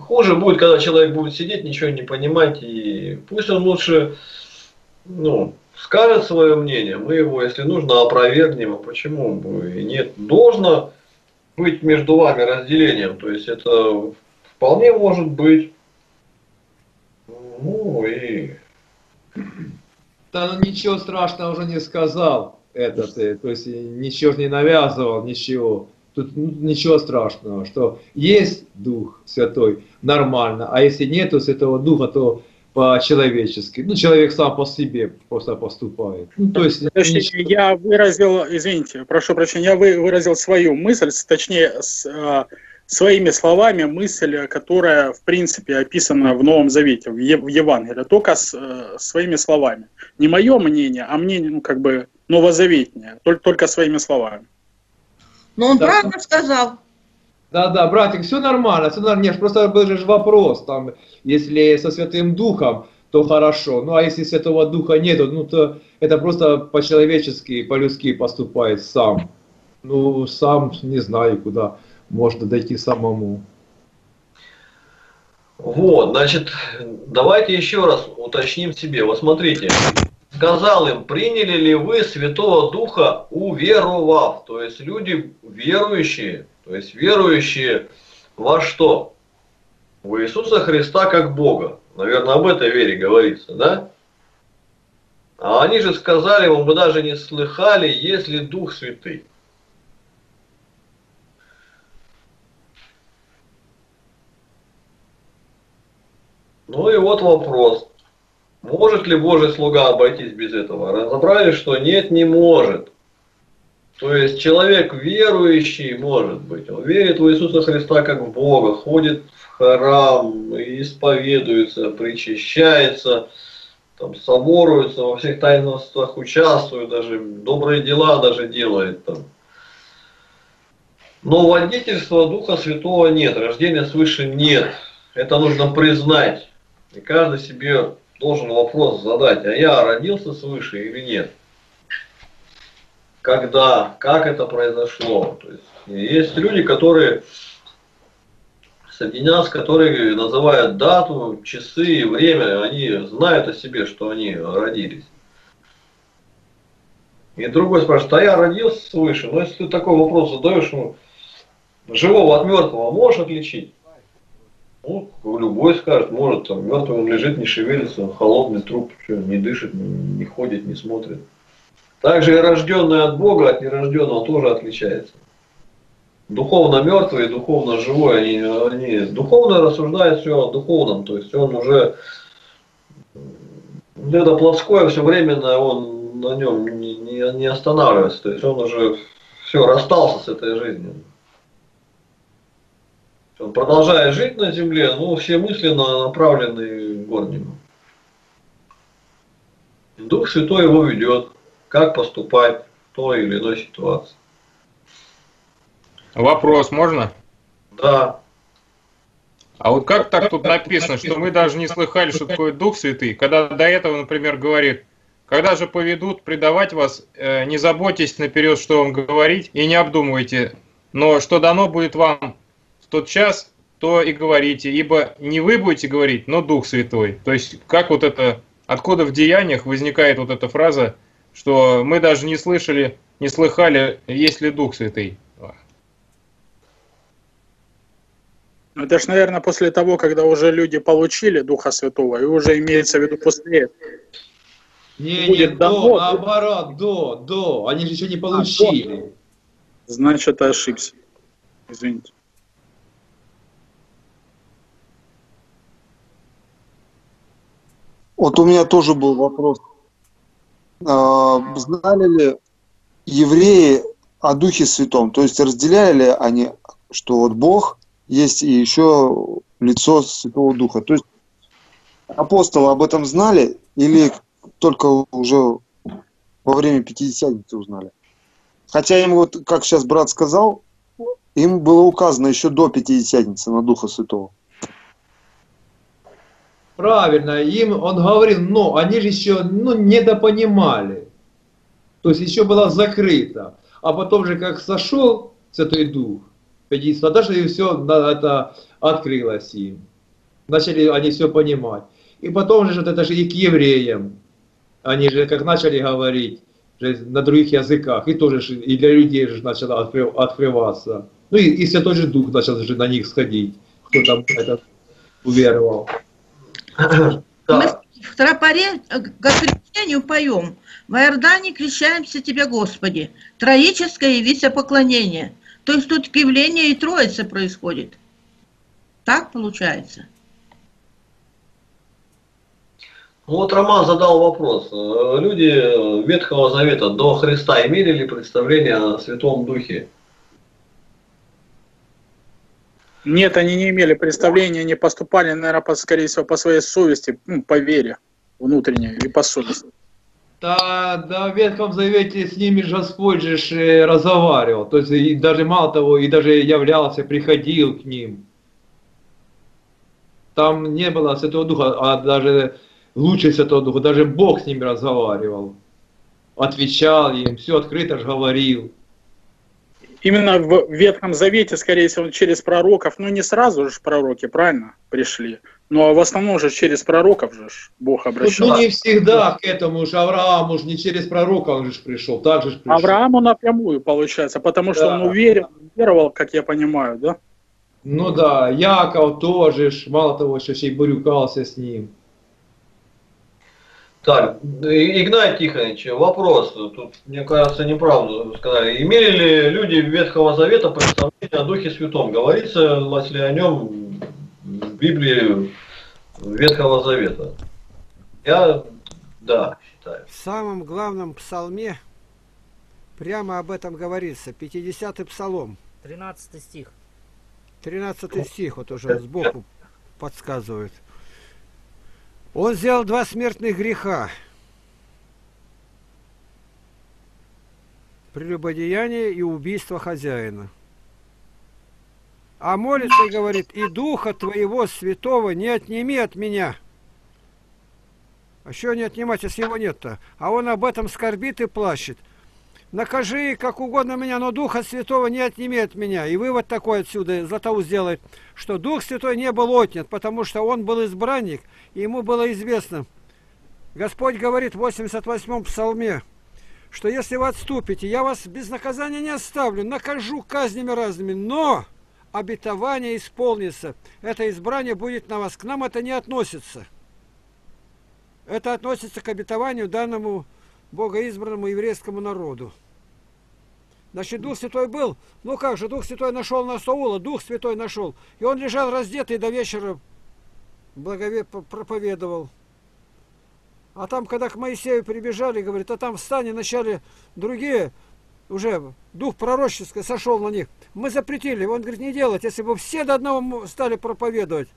хуже будет, когда человек будет сидеть, ничего не понимать, и пусть он лучше, ну, скажет свое мнение, мы его, если нужно, опровергнем, а почему бы и нет. Должно быть между вами разделением, то есть это вполне может быть. Ну и Да ну ничего страшного уже не сказал этот, э, то есть ничего ж не навязывал, ничего. Тут ну, ничего страшного, что есть Дух Святой, нормально, а если нету Святого Духа, то по-человечески. Ну, человек сам по себе просто поступает. Ну, то есть, Подождите, я выразил, извините, прошу прощения, я вы- выразил свою мысль, точнее, с, а, своими словами мысль, которая, в принципе, описана в Новом Завете, в, Евангелии, только с, э, своими словами. Не мое мнение, а мнение, ну, как бы, новозаветнее, только, только своими словами. Но он Да. правильно сказал. Да, да, братик, все нормально, все нормально. Нет, просто был же вопрос, там, если со Святым Духом, то хорошо. Ну, а если Святого Духа нету, ну, то это просто по-человечески, по-людски поступает сам. Ну, сам не знаю, куда можно дойти самому. Вот, значит, давайте еще раз уточним себе. Вот смотрите, сказал им, приняли ли вы Святого Духа, уверовав. То есть люди верующие, то есть верующие во что? В Иисуса Христа как Бога. Наверное, об этой вере говорится, да? А они же сказали мы даже не слыхали, есть ли Дух Святый. Ну и вот вопрос. Может ли Божий слуга обойтись без этого? Разобрали, что нет, не может. То есть человек верующий может быть. Он верит в Иисуса Христа как в Бога, ходит в храм, исповедуется, причащается, там, соборуется, во всех таинствах участвует, даже добрые дела даже делает там. Но водительства Духа Святого нет, рождения свыше нет. Это нужно признать. И каждый себе должен вопрос задать, а я родился свыше или нет? Когда? Как это произошло? То есть, есть люди, которые соединятся, которые называют дату, часы, время, они знают о себе, что они родились. И другой спрашивает, а я родился свыше? Но если ты такой вопрос задаешь, ну, живого от мертвого можешь отличить? Ну, любой скажет, может, там, мертвый он лежит, не шевелится, холодный труп, что, не дышит, не, не ходит, не смотрит. Также и рожденный от Бога от нерожденного тоже отличается. Духовно мертвый духовно живой, они, они духовно рассуждают все о духовном, то есть он уже это плотское все временно, он на нем не, не, не останавливается, то есть он уже все расстался с этой жизнью. Он продолжает жить на земле, но все мысли на- направлены к горнему. И Дух Святой его ведет, как поступать в той или иной ситуации. Вопрос можно? Да. А вот как так тут написано, что мы даже не слыхали, что такое Дух Святый, когда до этого, например, говорит, когда же поведут предавать вас, э, не заботьтесь наперед, что вам говорить, и не обдумывайте, но что дано будет вам тот час, то и говорите, ибо не вы будете говорить, но Дух Святой. То есть, как вот это, откуда в деяниях возникает вот эта фраза, что мы даже не слышали, не слыхали, есть ли Дух Святый. Это ж, наверное, после того, когда уже люди получили Духа Святого, и уже имеется в виду после этого. Не, не, до, дано. наоборот, до, до. Они же еще не получили. Значит, ошибся. Извините. Вот у меня тоже был вопрос. А, Знали ли евреи о Духе Святом? То есть разделяли ли они, что вот Бог есть и еще лицо Святого Духа? То есть апостолы об этом знали или только уже во время Пятидесятницы узнали? Хотя им вот, как сейчас брат сказал, им было указано еще до Пятидесятницы на Духа Святого. Правильно, им он говорил, но они же еще ну, недопонимали. То есть еще было закрыто. А потом же, как сошел Святой Дух, Пятидесятница, даже и все это открылось им. Начали они все понимать. И потом же это же и к евреям. Они же как начали говорить же на других языках, и тоже и для людей же начало откры- открываться. Ну и, и Святой же Дух начал же на них сходить, кто там это уверовал. Мы в тропаре э, к крещению поем. В Иордане крещаемся Тебе, Господи. Троическое явится поклонение. То есть тут явление и троица происходит. Так получается. Вот Роман задал вопрос. Э, Люди Ветхого Завета до Христа имели ли представление о Святом Духе? Нет, они не имели представления, они поступали, наверное, по, скорее всего, по своей совести, ну, по вере внутренней и по совести. Да, да, в Ветхом Завете с ними же Господь же э, разговаривал. То есть и даже мало того, и даже являлся, приходил к ним. Там не было Святого Духа, а даже лучше Святого Духа, даже Бог с ними разговаривал. Отвечал им, все открыто же говорил. Именно в Ветхом Завете, скорее всего, через пророков, ну не сразу же пророки, правильно, пришли, но в основном же через пророков же Бог Ну, обращался. ну, не всегда к этому же Аврааму же не через пророка он же пришел, так же пришел. Аврааму напрямую получается, потому что Да. он уверен, веровал, как я понимаю, да? Ну да, Яков тоже, мало того, что еще и бурюкался с ним. Так, Игнат Тихонович, вопрос. Тут, мне кажется, неправду сказали. Имели ли люди Ветхого Завета представление о Духе Святом? Говорится ли о нем в Библии Ветхого Завета? Я, да, считаю. В самом главном псалме прямо об этом говорится. 50-й псалом, 13 стих. 13 стих, вот уже сбоку подсказывает. Он сделал два смертных греха. Прелюбодеяние и убийство хозяина. А молится и говорит, и Духа Твоего Святого не отними от меня. А что не отнимать, если его нет-то? А он об этом скорбит и плачет. Накажи как угодно меня, но Духа Святого не отними от меня. И вывод такой отсюда Златоуст сделает, что Дух Святой не был отнят, потому что он был избранник, и ему было известно. Господь говорит в 88-м псалме, что если вы отступите, я вас без наказания не оставлю, накажу казнями разными, но обетование исполнится. Это избрание будет на вас. К нам это не относится. Это относится к обетованию данному богоизбранному еврейскому народу. Значит, Дух Святой был. Ну как же, Дух Святой нашел на Саула, Дух Святой нашел. И он лежал раздетый до вечера, благове проповедовал. А там, когда к Моисею прибежали, говорит, а там встань, вначале другие, уже дух пророческий сошел на них. Мы запретили. Он говорит, не делать, если бы все до одного стали проповедовать.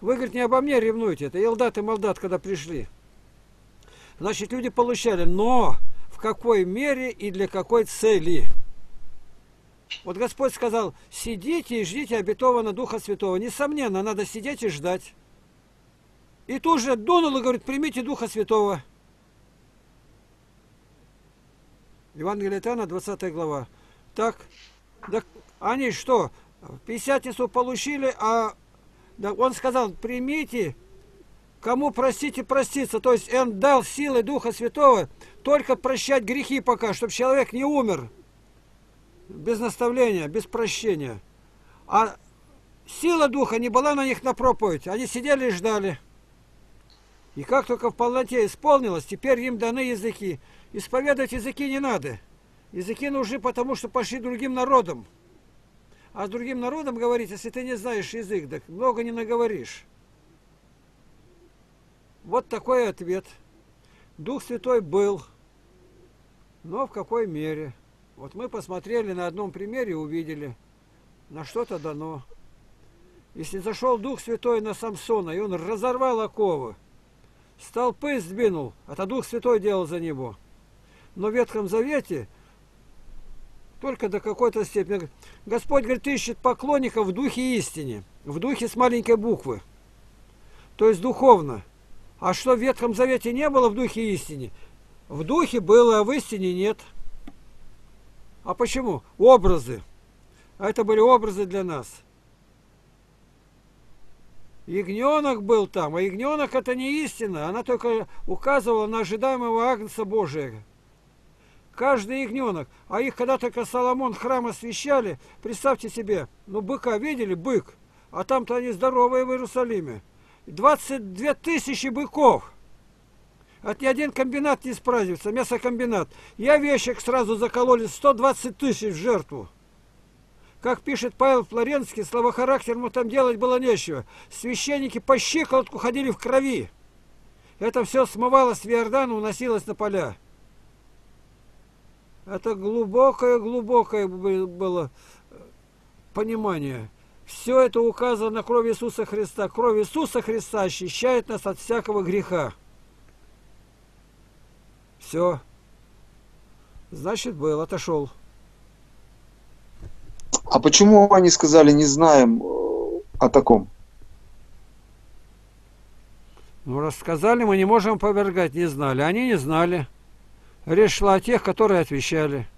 Вы, говорит, не обо мне ревнуете. Это Елдат и Малдат, когда пришли. Значит, люди получали, но в какой мере и для какой цели. Вот Господь сказал, сидите и ждите обетованного Духа Святого. Несомненно, надо сидеть и ждать. И тут же дунул и говорит, примите Духа Святого. Евангелие от Иоанна, 20 глава. Так, так они что, Пятидесятницу получили, а да, он сказал, примите, кому простите, проститься. То есть он дал силы Духа Святого только прощать грехи пока, чтобы человек не умер без наставления, без прощения. А сила Духа не была на них на проповедь. Они сидели и ждали. И как только в полноте исполнилось, теперь им даны языки. Исповедовать языки не надо. Языки нужны, потому что пошли другим народам. А с другим народом говорить, если ты не знаешь язык, так много не наговоришь. Вот такой ответ. Дух Святой был, но в какой мере? Вот мы посмотрели на одном примере и увидели, на что-то дано. Если зашел Дух Святой на Самсона, и он разорвал оковы, столпы сдвинул, это Дух Святой делал за него. Но в Ветхом Завете только до какой-то степени. Господь, говорит, ищет поклонников в духе истине, в духе с маленькой буквы. То есть духовно. А что в Ветхом Завете не было в духе истине? В духе было, а в истине нет. А почему? Образы. А это были образы для нас. Ягненок был там, а ягненок это не истина, она только указывала на ожидаемого Агнца Божия. Каждый ягненок, а их когда только Соломон храм освещали, представьте себе, ну быка видели, бык, а там-то они здоровые в Иерусалиме. 22 тысячи быков. От ни один комбинат не справится, мясокомбинат. Я вещик сразу закололи 120 тысяч в жертву. Как пишет Павел Флоренский, словохарактерному там делать было нечего. Священники по щиколотку ходили в крови. Это все смывалось в Иордан уносилось на поля. Это глубокое-глубокое было понимание. Все это указано кровь Иисуса Христа. Кровь Иисуса Христа очищает нас от всякого греха. Все. Значит, был, отошел. А почему они сказали, не знаем э, о таком? Ну, рассказали, мы не можем повергать, не знали. Они не знали. Речь шла о тех, которые отвечали.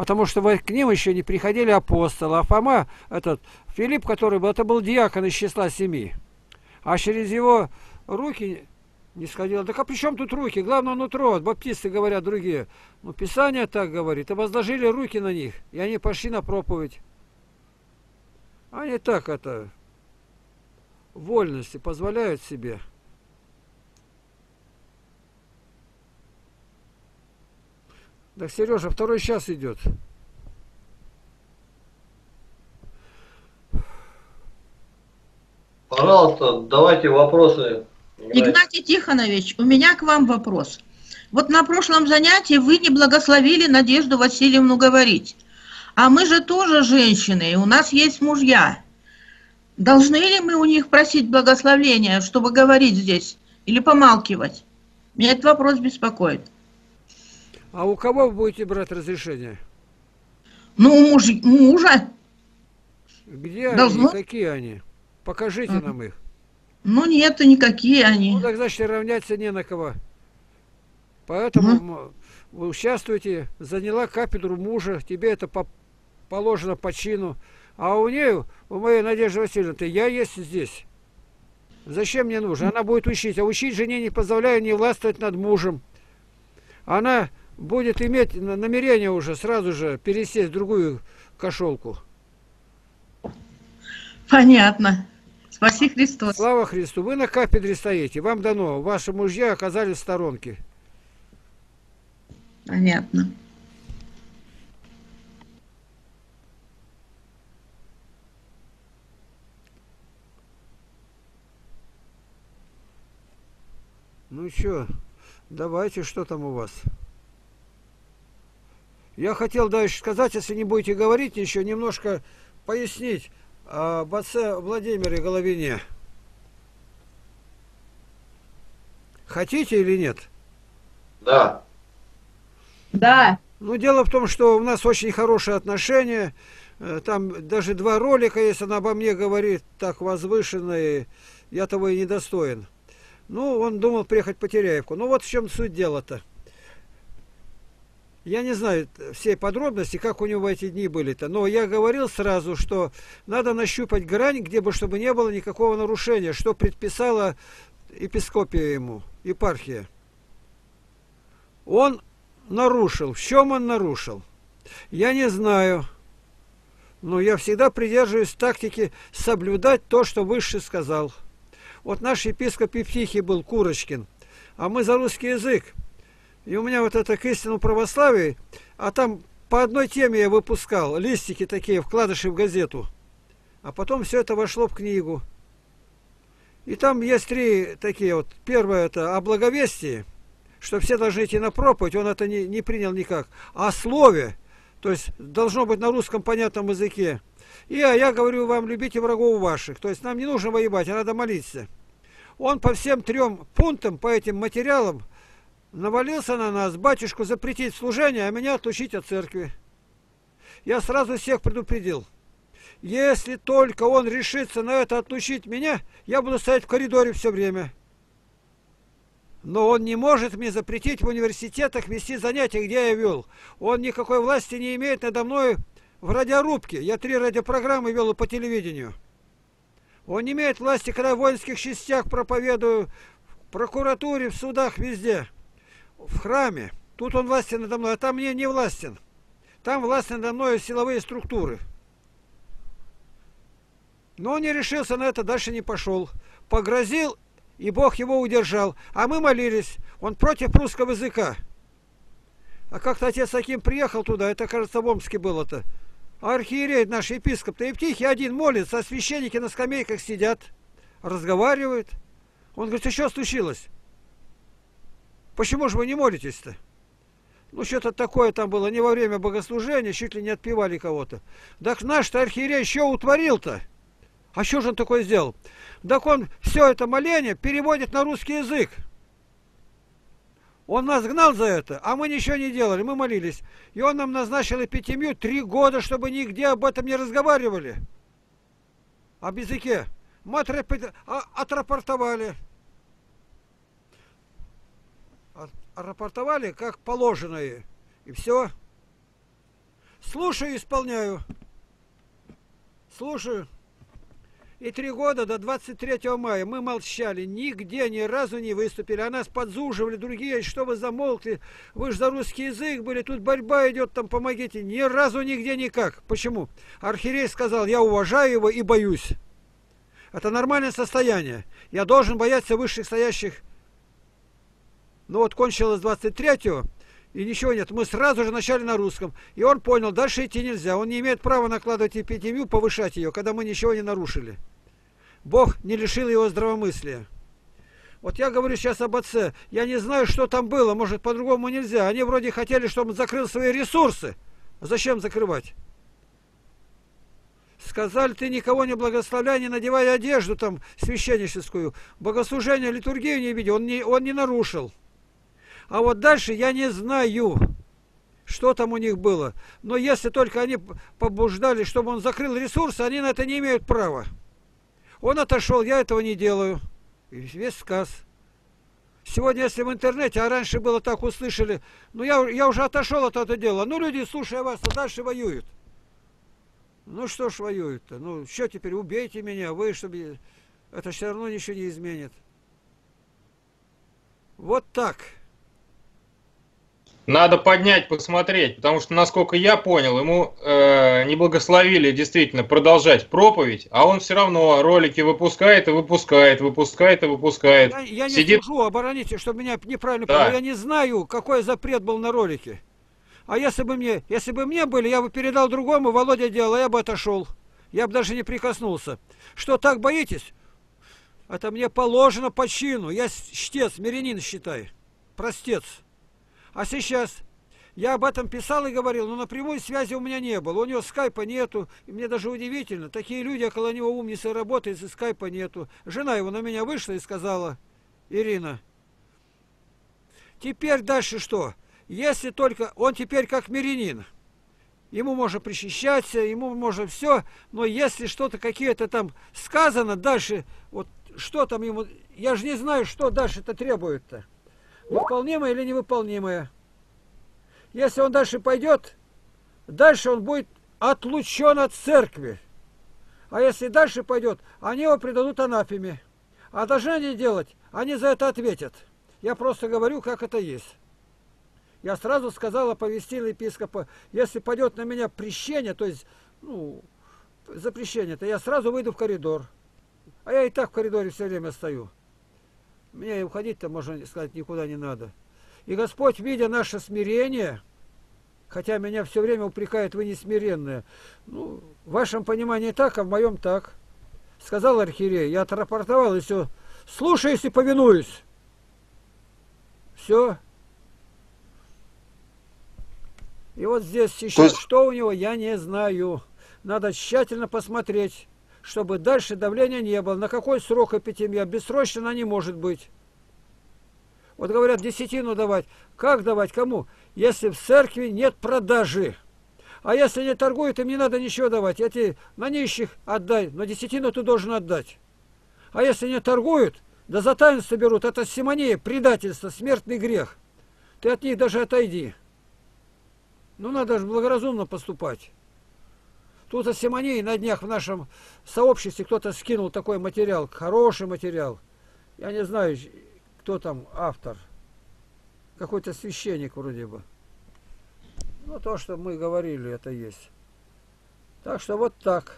Потому что к ним еще не приходили апостолы. А Фома, этот Филипп, который был, это был диакон из числа семи. А через его руки не сходило. Так а при чем тут руки? Главное нутро. Баптисты говорят другие. Ну, Писание так говорит. И возложили руки на них. И они пошли на проповедь. Они так это вольности позволяют себе. Так, Сережа, второй час идет. Пожалуйста, давайте вопросы. Игнатий Тихонович, у меня к вам вопрос. Вот на прошлом занятии вы не благословили Надежду Васильевну говорить. А мы же тоже женщины, и у нас есть мужья. Должны ли мы у них просить благословения, чтобы говорить здесь, или помалкивать? Меня этот вопрос беспокоит. А у кого вы будете брать разрешение? Ну, у муж, мужа. Где Должно... они? Какие они? Покажите uh-huh. нам их. Ну, нет, никакие они. Ну, так значит, равняться не на кого. Поэтому вы участвуете, заняла кафедру мужа, тебе это по, положено по чину. А у нее, у моей Надежды Васильевны, я есть здесь. Зачем мне нужно? Она будет учить. А учить жене не позволяю не властвовать над мужем. Она будет иметь намерение уже сразу же пересесть в другую кошелку. Понятно. Спаси Христос. Слава Христу. Вы на кафедре стоите. Вам дано. Ваши мужья оказались в сторонке. Понятно. Ну что, давайте, что там у вас? Я хотел дальше сказать, если не будете говорить, еще немножко пояснить об отце Владимире Головине. Хотите или нет? Да. Да. Ну, дело в том, что у нас очень хорошие отношения. Э, там даже два ролика, если она обо мне говорит так возвышенные, я того и недостоин. Ну, он думал приехать по Теряевку. Ну, вот в чем суть дела-то. Я не знаю все подробности, как у него эти дни были-то, но я говорил сразу, что надо нащупать грань, где бы, чтобы не было никакого нарушения, что предписала епископия ему, епархия. Он нарушил. В чем он нарушил? Я не знаю. Но я всегда придерживаюсь тактики соблюдать то, что Высший сказал. Вот наш епископ Евтихий был Курочкин, а мы за русский язык. И у меня вот это к истину православия, а там по одной теме я выпускал листики такие, вкладыши в газету. А потом все это вошло в книгу. И там есть три такие вот. Первое это о благовестии, что все должны идти на проповедь, он это не, не принял никак. О слове, то есть должно быть на русском понятном языке. И а я говорю вам, любите врагов ваших. То есть нам не нужно воевать, а надо молиться. Он по всем трем пунктам, по этим материалам, навалился на нас, батюшку запретить служение, а меня отлучить от церкви. Я сразу всех предупредил. Если только он решится на это отлучить меня, я буду стоять в коридоре все время. Но он не может мне запретить в университетах вести занятия, где я вел. Он никакой власти не имеет надо мной в радиорубке. Я три радиопрограммы вел по телевидению. Он не имеет власти, когда в воинских частях проповедую, в прокуратуре, в судах, везде. В храме. Тут он властен надо мной, а там мне не властен. Там властны надо мной силовые структуры. Но он не решился на это, дальше не пошел. Погрозил, и Бог его удержал. А мы молились. Он против русского языка. А как-то отец Аким приехал туда, это, кажется, в Омске было-то. А архиерей наш епископ-то и птихи один молится, а священники на скамейках сидят, разговаривают. Он говорит, что случилось? Почему же вы не молитесь-то? Ну, что-то такое там было, не во время богослужения, чуть ли не отпевали кого-то. Так наш-то архиерей что утворил-то? А что же он такое сделал? Так он все это моление переводит на русский язык. Он нас гнал за это, а мы ничего не делали, мы молились. И он нам назначил эпитемию три года, чтобы нигде об этом не разговаривали. Об языке. Мы а, отрапортовали. Отрапортовали, как положенное. И все. Слушаю, исполняю. Слушаю. И три года до 23 мая мы молчали, нигде ни разу не выступили, а нас подзуживали другие, что вы замолкли, вы же за русский язык были, тут борьба идет, там помогите. Ни разу нигде никак. Почему? Архиерей сказал, я уважаю его и боюсь. Это нормальное состояние. Я должен бояться высших стоящих. Ну вот кончилось 23-го, и ничего нет. Мы сразу же начали на русском. И он понял, дальше идти нельзя. Он не имеет права накладывать эпидемию, повышать ее, когда мы ничего не нарушили. Бог не лишил его здравомыслия. Вот я говорю сейчас об отце. Я не знаю, что там было. Может, по-другому нельзя. Они вроде хотели, чтобы он закрыл свои ресурсы. Зачем закрывать? Сказали, ты никого не благословляй, не надевай одежду там священническую. Богослужение, литургию не видел. Он не, он не нарушил. А вот дальше я не знаю, что там у них было. Но если только они побуждали, чтобы он закрыл ресурсы, они на это не имеют права. Он отошел, я этого не делаю. И весь сказ. Сегодня, если в интернете, а раньше было так, услышали, ну я, я уже отошел от этого дела. Ну люди, слушая вас, а дальше воюют. Ну что ж воюют-то? Ну что теперь, убейте меня, вы, чтобы... Это все равно ничего не изменит. Вот так. Надо поднять, посмотреть, потому что, насколько я понял, ему э, не благословили действительно продолжать проповедь, а он все равно ролики выпускает и выпускает, выпускает и выпускает. Я, я не Сидит... служу, обороните, чтобы меня неправильно да. понял. Я не знаю, какой запрет был на ролике. А если бы мне, если бы мне были, я бы передал другому, Володя делал, а я бы отошел. Я бы даже не прикоснулся. Что, так боитесь? Это мне положено по чину. Я чтец, мирянин считай. Простец. А сейчас я об этом писал и говорил, но напрямую связи у меня не было. У него скайпа нету. И мне даже удивительно. Такие люди около него умницы работают, и скайпа нету. Жена его на меня вышла и сказала, Ирина, теперь дальше что? Если только он теперь как мирянин. Ему можно причащаться, ему можно все, но если что-то какие-то там сказано дальше, вот что там ему, я же не знаю, что дальше-то требует-то выполнимое или невыполнимое. Если он дальше пойдет, дальше он будет отлучен от церкви. А если дальше пойдет, они его предадут анафеме. А должны они делать, они за это ответят. Я просто говорю, как это есть. Я сразу сказал, оповестил епископа, если пойдет на меня прещение, то есть, ну, запрещение, то я сразу выйду в коридор. А я и так в коридоре все время стою. Мне и уходить-то, можно сказать, никуда не надо. И Господь, видя наше смирение, хотя меня все время упрекает, вы не смиренные, ну, в вашем понимании так, а в моем так. Сказал архиерей, я отрапортовал, и все, слушаюсь и повинуюсь. Все. И вот здесь сейчас, есть... что у него, я не знаю. Надо тщательно посмотреть чтобы дальше давления не было. На какой срок эпидемия? Бессрочно она не может быть. Вот говорят, десятину давать. Как давать? Кому? Если в церкви нет продажи. А если не торгуют, им не надо ничего давать. Тебе на нищих отдай, но десятину ты должен отдать. А если не торгуют, да за таинство берут, это симония, предательство, смертный грех. Ты от них даже отойди. Ну, надо же благоразумно поступать. Тут о Симонии на днях в нашем сообществе кто-то скинул такой материал, хороший материал. Я не знаю, кто там автор. Какой-то священник вроде бы. Ну, то, что мы говорили, это есть. Так что вот так.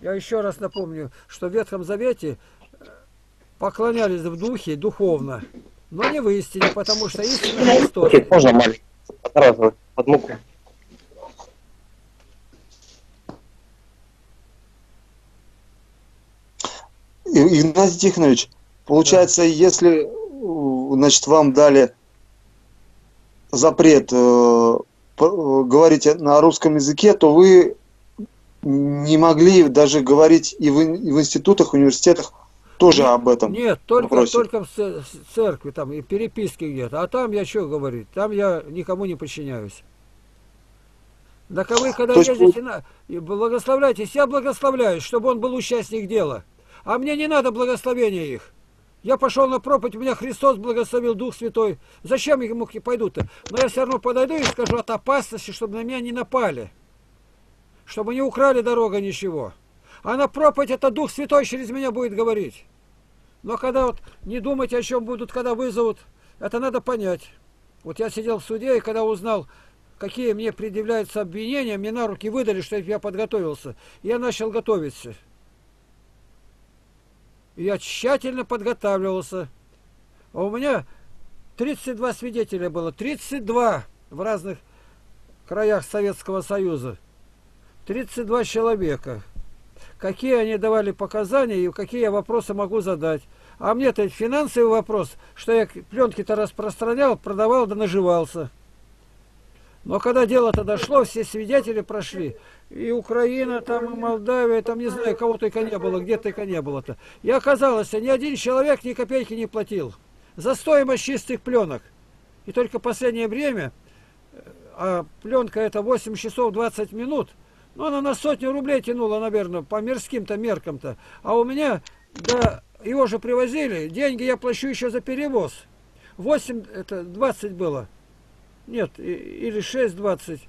Я еще раз напомню, что в Ветхом Завете э, поклонялись в духе духовно, но не в истине, потому что истина Христос. Можно маленький? Под муку. Игнатий Тихонович, получается, если э, значит, вам дали запрет э, э, говорить на русском языке, то вы не могли даже говорить и в, и в институтах, университетах тоже об этом. Нет, только, вопросе. только в церкви, там, и переписке где-то. А там я что говорить? Там я никому не подчиняюсь. Так а вы, когда То есть ездите на... и благословляйтесь, я благословляюсь, чтобы он был участник дела. А мне не надо благословения их. Я пошел на проповедь, меня Христос благословил, Дух Святой. Зачем я ему пойду-то? Но я все равно подойду и скажу от опасности, чтобы на меня не напали. Чтобы не украли дорога ничего. А на проповедь это Дух Святой через меня будет говорить. Но когда вот не думать, о чем будут, когда вызовут, это надо понять. Вот я сидел в суде, и когда узнал, какие мне предъявляются обвинения, мне на руки выдали, что я подготовился. Я начал готовиться. Я тщательно подготавливался. А у меня 32 свидетеля было. 32 в разных краях Советского Союза. 32 человека. Какие они давали показания и какие я вопросы могу задать. А мне-то финансовый вопрос, что я пленки-то распространял, продавал да наживался. Но когда дело-то дошло, все свидетели прошли. И Украина, там, и Молдавия, там не знаю, кого только не было, где только не было-то. И оказалось, ни один человек ни копейки не платил. За стоимость чистых пленок. И только последнее время, э, а пленка это 8 часов 20 минут, ну она на сотню рублей тянула, наверное, по мирским-то меркам-то. А у меня, да, его же привозили, деньги я плачу еще за перевоз. 8, это 20 было. Нет, или 6,20.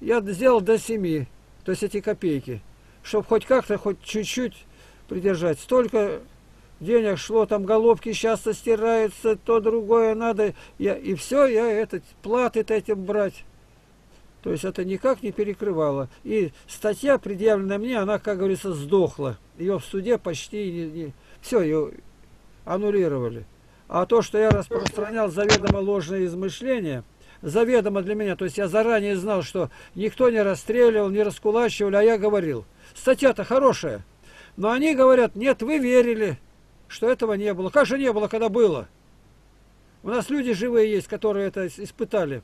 Я сделал до 7, то есть эти копейки. Чтобы хоть как-то, хоть чуть-чуть придержать. Столько денег шло, там головки часто стираются, то другое надо. Я, и все, я этот, платы этим брать. То есть это никак не перекрывало. И статья, предъявленная мне, она, как говорится, сдохла. Ее в суде почти не, не... Все, ее аннулировали. А то, что я распространял заведомо ложные измышления, заведомо для меня, то есть я заранее знал, что никто не расстреливал, не раскулачивали, а я говорил. Статья-то хорошая. Но они говорят, нет, вы верили, что этого не было. Как же не было, когда было? У нас люди живые есть, которые это испытали.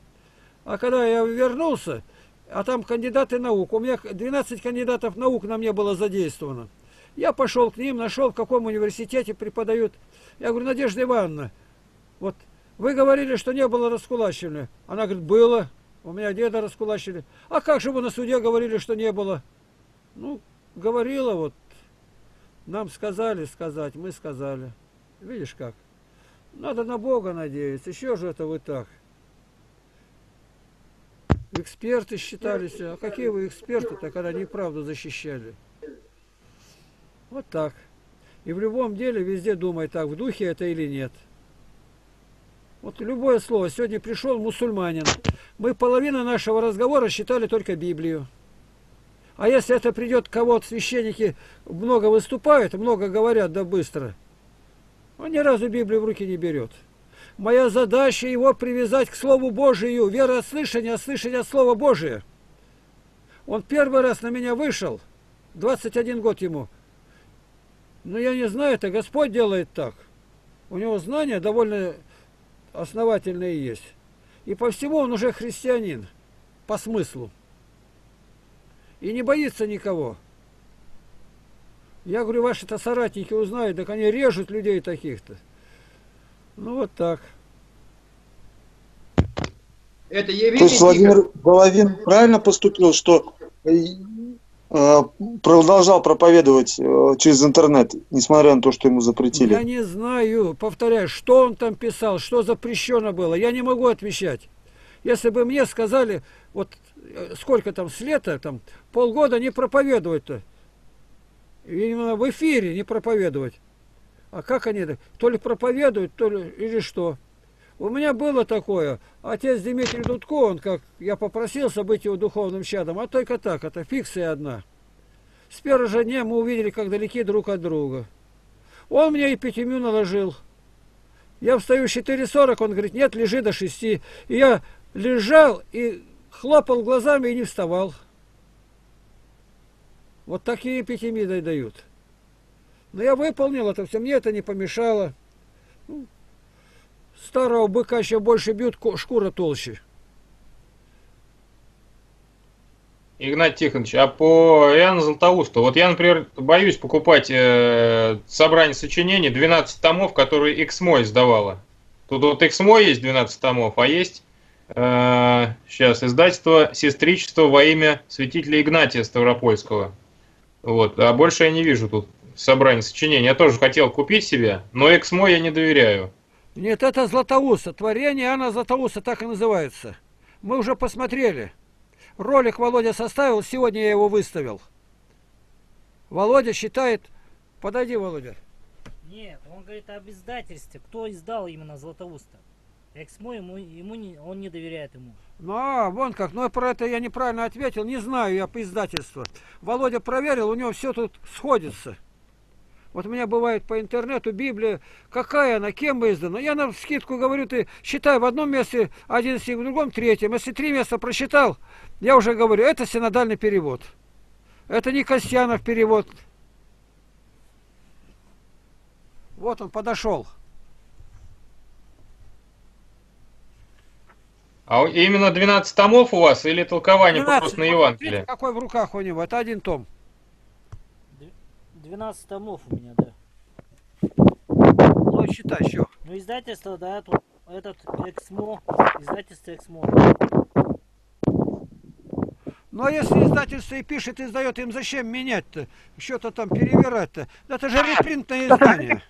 А когда я вернулся, а там кандидаты наук, у меня 12 кандидатов наук на мне было задействовано. Я пошел к ним, нашел, в каком университете преподают. Я говорю, Надежда Ивановна, вот вы говорили, что не было раскулачивания. Она говорит, было. У меня деда раскулачили. А как же вы на суде говорили, что не было? Ну, говорила вот. Нам сказали сказать, мы сказали. Видишь как? Надо на Бога надеяться. Еще же это вы так. Эксперты считались. А какие вы эксперты-то, когда неправду защищали? Вот так. И в любом деле везде думай так, в духе это или нет. Вот любое слово. Сегодня пришел мусульманин. Мы половину нашего разговора считали только Библию. А если это придет кого-то, священники много выступают, много говорят, да быстро, он ни разу Библию в руки не берет. Моя задача его привязать к Слову Божию, вера от слышания, от от Слова Божия. Он первый раз на меня вышел, 21 год ему. Но я не знаю, это Господь делает так. У него знания довольно основательные есть. И по всему он уже христианин, по смыслу. И не боится никого. Я говорю, ваши-то соратники узнают, так они режут людей таких-то. Ну вот так. Это То Евгений есть Владимир Головин правильно поступил, что э, продолжал проповедовать э, через интернет, несмотря на то, что ему запретили. Я не знаю, повторяю, что он там писал, что запрещено было. Я не могу отвечать. Если бы мне сказали, вот э, сколько там, с лета, там, полгода не проповедовать-то. Именно в эфире не проповедовать. А как они, то ли проповедуют, то ли, или что? У меня было такое. Отец Дмитрий Дудко, он как, я попросился быть его духовным чадом, а только так, это фикция одна. С первого же дня мы увидели, как далеки друг от друга. Он мне и пятимю наложил. Я встаю в 4.40, он говорит, нет, лежи до 6. И я лежал и хлопал глазами и не вставал. Вот такие пятимиды дают. Но я выполнил это все, мне это не помешало. Ну, старого быка еще больше бьют, шкура толще. Игнат Тихонович, а по Иоанну Златоусту, вот я, например, боюсь покупать э, собрание сочинений 12 томов, которые Эксмо издавала. Тут вот Эксмо есть 12 томов, а есть э, сейчас издательство «Сестричество во имя святителя Игнатия Ставропольского». Вот, а больше я не вижу тут собрание сочинений. Я тоже хотел купить себе, но Эксмо я не доверяю. Нет, это Златоуста. Творение Иоанна Златоуста так и называется. Мы уже посмотрели. Ролик Володя составил, сегодня я его выставил. Володя считает... Подойди, Володя. Нет, он говорит об издательстве. Кто издал именно Златоуста? Эксмо ему, ему не, он не доверяет ему. Ну, а, вон как. Но про это я неправильно ответил. Не знаю я по издательству. Володя проверил, у него все тут сходится. Вот у меня бывает по интернету Библия, какая она, кем издана. Я на скидку говорю, ты считай в одном месте один стих, в другом третьем. Если три места прочитал, я уже говорю, это синодальный перевод. Это не Костянов перевод. Вот он подошел. А именно 12 томов у вас или толкование 12, просто на Евангелие? какой в руках у него. Это один том. 12 томов у меня, да. Ну, считай еще. Ну, издательство, да, тут этот Эксмо, издательство Эксмо. Ну а если издательство и пишет, издает, им зачем менять-то? Что-то там перевирать-то. Да Это же репринтное издание.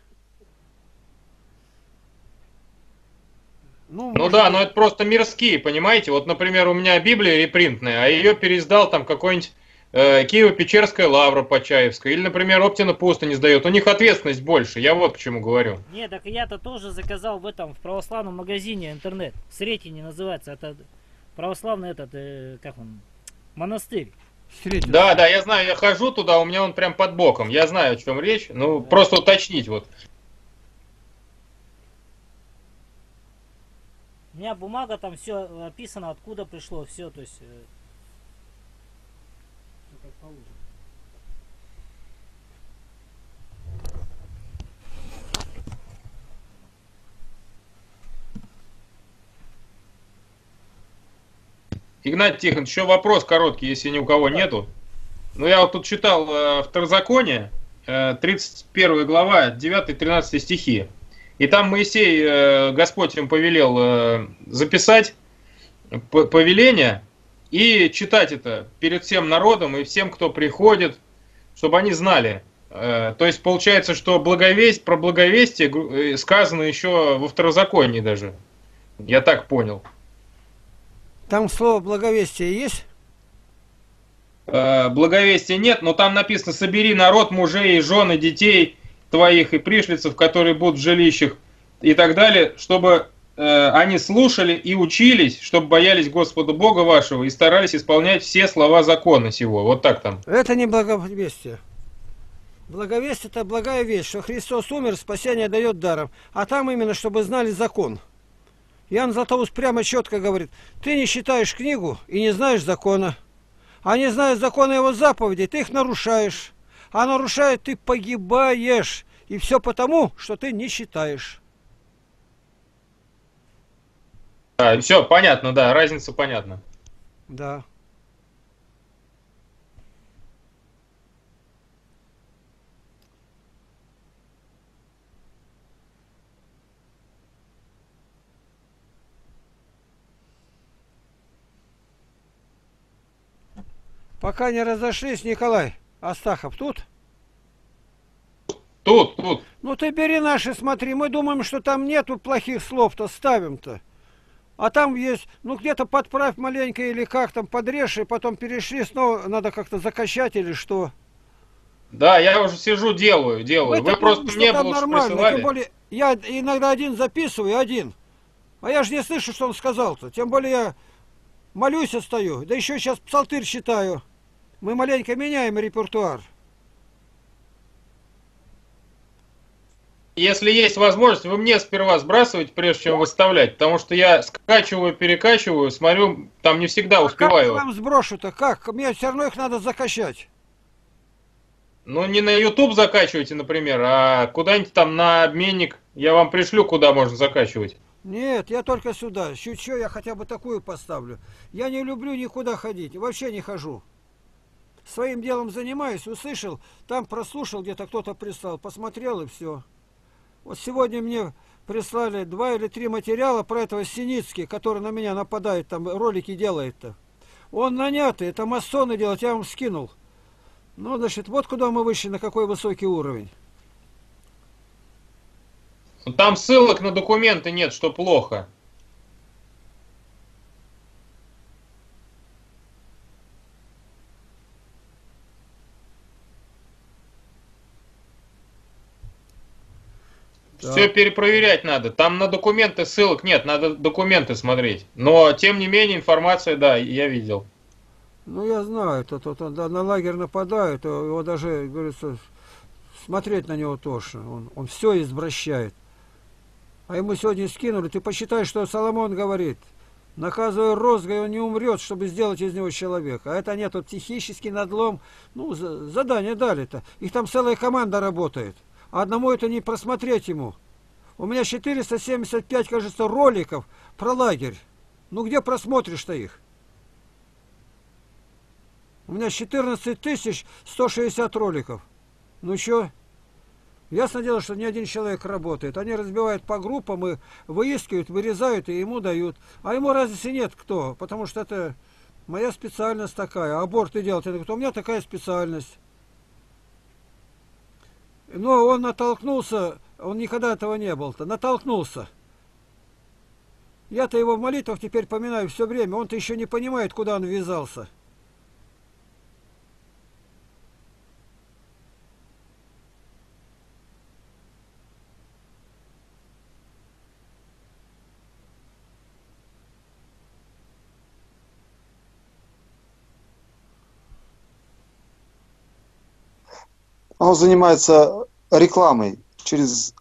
Ну, Ну да, но это просто мирские, понимаете? Вот, например, у меня Библия репринтная, а ее переиздал там какой-нибудь Киево-Печерская лавра Почаевская. Или, например, Оптина Пуста не сдает. У них ответственность больше. Я вот почему говорю. Не, так я-то тоже заказал в этом, в православном магазине интернет. Сретение называется. Это православный этот, э, как он, монастырь. Сретен. Да, да, я знаю, я хожу туда, у меня он прям под боком. Я знаю, о чем речь. Ну, просто уточнить вот. У меня бумага там все описано, откуда пришло, все, то есть... э, всё как положено. Игнат Тихонович, еще вопрос короткий, если ни у кого нету. Ну, я вот тут читал э, Второзаконие, э, 31 глава, 9-13 стихи. И там Моисей, э, Господь им повелел э, записать повеление и читать это перед всем народом и всем, кто приходит, чтобы они знали. Э, то есть получается, что благовесть, про благовестие э, сказано еще во Второзаконии даже. Я так понял. Там слово благовестие есть? Э, благовестия нет, но там написано «собери народ мужей и жен и детей твоих и пришлицев, которые будут в жилищах» и так далее, чтобы э, они слушали и учились, чтобы боялись Господа Бога вашего и старались исполнять все слова закона сего. Вот так там. Это не благовестие. Благовестие это благая вещь, что Христос умер, спасение дает даром. А там именно, чтобы знали закон. Ян Златоуст прямо четко говорит, ты не считаешь книгу и не знаешь закона. А не знаешь закона его заповедей, ты их нарушаешь. А нарушая, ты погибаешь. И все потому, что ты не считаешь. все, понятно, да, разница понятна. Да. Пока не разошлись, Николай Астахов тут? Тут, тут. Ну ты бери наши, смотри, мы думаем, что там нету плохих слов-то, ставим-то. А там есть, ну где-то подправь маленько или как там подрежь, и потом перешли, снова надо как-то закачать или что. Да, я уже сижу, делаю, делаю. Вы Это, просто мне лучше нормально. присылали. Тем более, я иногда один записываю, один. А я же не слышу, что он сказал-то. Тем более я молюсь и стою. Да еще сейчас псалтырь читаю. Мы маленько меняем репертуар. Если есть возможность, вы мне сперва сбрасывайте, прежде чем выставлять, потому что я скачиваю, перекачиваю, смотрю, там не всегда А как я успеваю. вам сброшу-то? Как? Мне все равно их надо закачать. Ну, не на YouTube закачивайте, например, а куда-нибудь там на обменник. Я вам пришлю, куда можно закачивать. Нет, я только сюда. Чуть что, я хотя бы такую поставлю. Я не люблю никуда ходить. Вообще не хожу. Своим делом занимаюсь, услышал, там прослушал, где-то кто-то прислал, посмотрел и все. Вот сегодня мне прислали два или три материала про этого Синицкий, который на меня нападает, там ролики делает-то. Он нанятый, это масоны делают, я вам скинул. Ну, значит, вот куда мы вышли, на какой высокий уровень. Ну, Там ссылок на документы нет, что плохо. Все перепроверять надо. Там на документы ссылок нет, надо документы смотреть. Но, тем не менее, информация, да, я видел. Ну, я знаю, то, то, то, на лагерь нападают, то его даже, говорится, смотреть на него тошно. Он, он все извращает. А ему сегодня скинули, ты посчитай, что Соломон говорит. Наказывая розгой, он не умрет, чтобы сделать из него человека. А это нет, вот психический надлом. Ну, за- задание дали-то. Их там целая команда работает. Одному это не просмотреть ему. У меня 475, кажется, роликов про лагерь. Ну, где просмотришь-то их? У меня 14 тысяч 160 роликов. Ну что? Ясно дело, что не один человек работает. Они разбивают по группам и выискивают, вырезают и ему дают. А ему разницы нет кто, потому что это моя специальность такая. Аборты делать. Я говорю, у меня такая специальность. Но он натолкнулся, он никогда этого не был-то, натолкнулся. Я-то его в молитвах теперь поминаю все время, он-то еще не понимает, куда он ввязался. Он занимается рекламой через...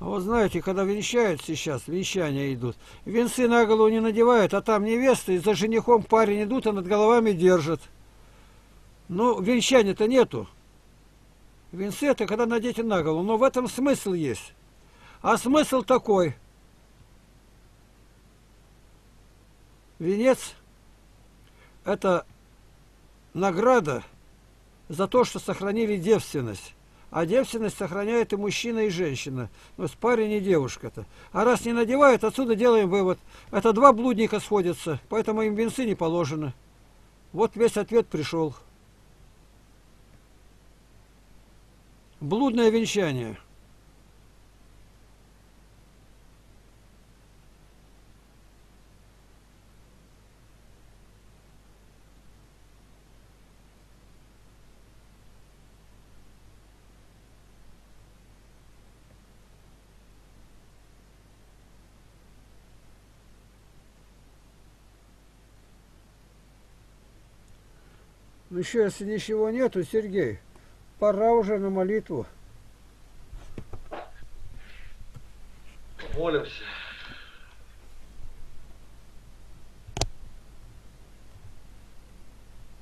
А вот знаете, когда венчают сейчас, венчания идут, венцы на голову не надевают, а там невесты за женихом парень идут и над головами держат. Ну, венчания-то нету. Венцы это когда надеты на голову, но в этом смысл есть. А смысл такой. Венец – это награда за то, что сохранили девственность. А девственность сохраняет и мужчина, и женщина. То есть парень и девушка-то. А раз не надевают, отсюда делаем вывод. Это два блудника сходятся, поэтому им венцы не положено. Вот весь ответ пришел. Блудное венчание. Еще, если ничего нету, Сергей, пора уже на молитву. Молимся.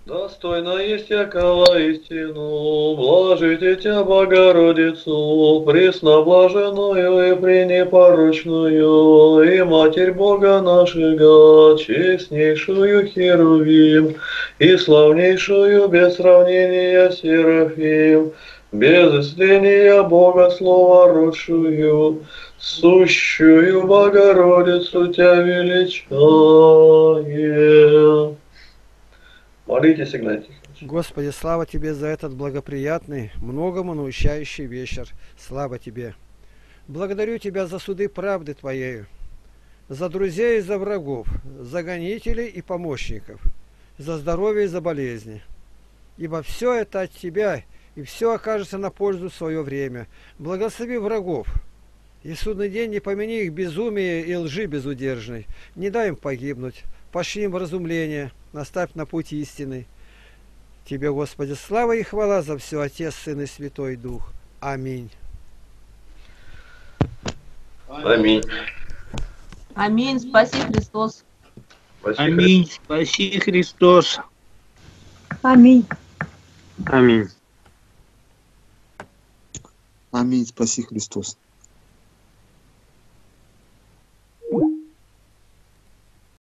Достойно есть якова истину, блажите Тя, Богородицу, пресноблаженную и пренепорочную, и Матерь Бога нашего, честнейшую Херувим, и славнейшую без сравнения Серафим, без истления Бога Слова родшую, сущую Богородицу Тя величаем. Молитесь, Игнатий. Господи, слава Тебе за этот благоприятный, многому научающий вечер. Слава Тебе. Благодарю Тебя за суды правды Твоею, за друзей и за врагов, за гонителей и помощников, за здоровье и за болезни. Ибо все это от Тебя, и все окажется на пользу в свое время. Благослови врагов, и судный день не помяни их безумие и лжи безудержной. Не дай им погибнуть, пошли им в разумление, наставь на путь истины. Тебе, Господи, слава и хвала за все, Отец, Сын и Святой Дух. Аминь. Аминь. Аминь. Спаси Христос. Спаси Аминь. Спаси Христос. Аминь. Аминь. Аминь. Спаси Христос.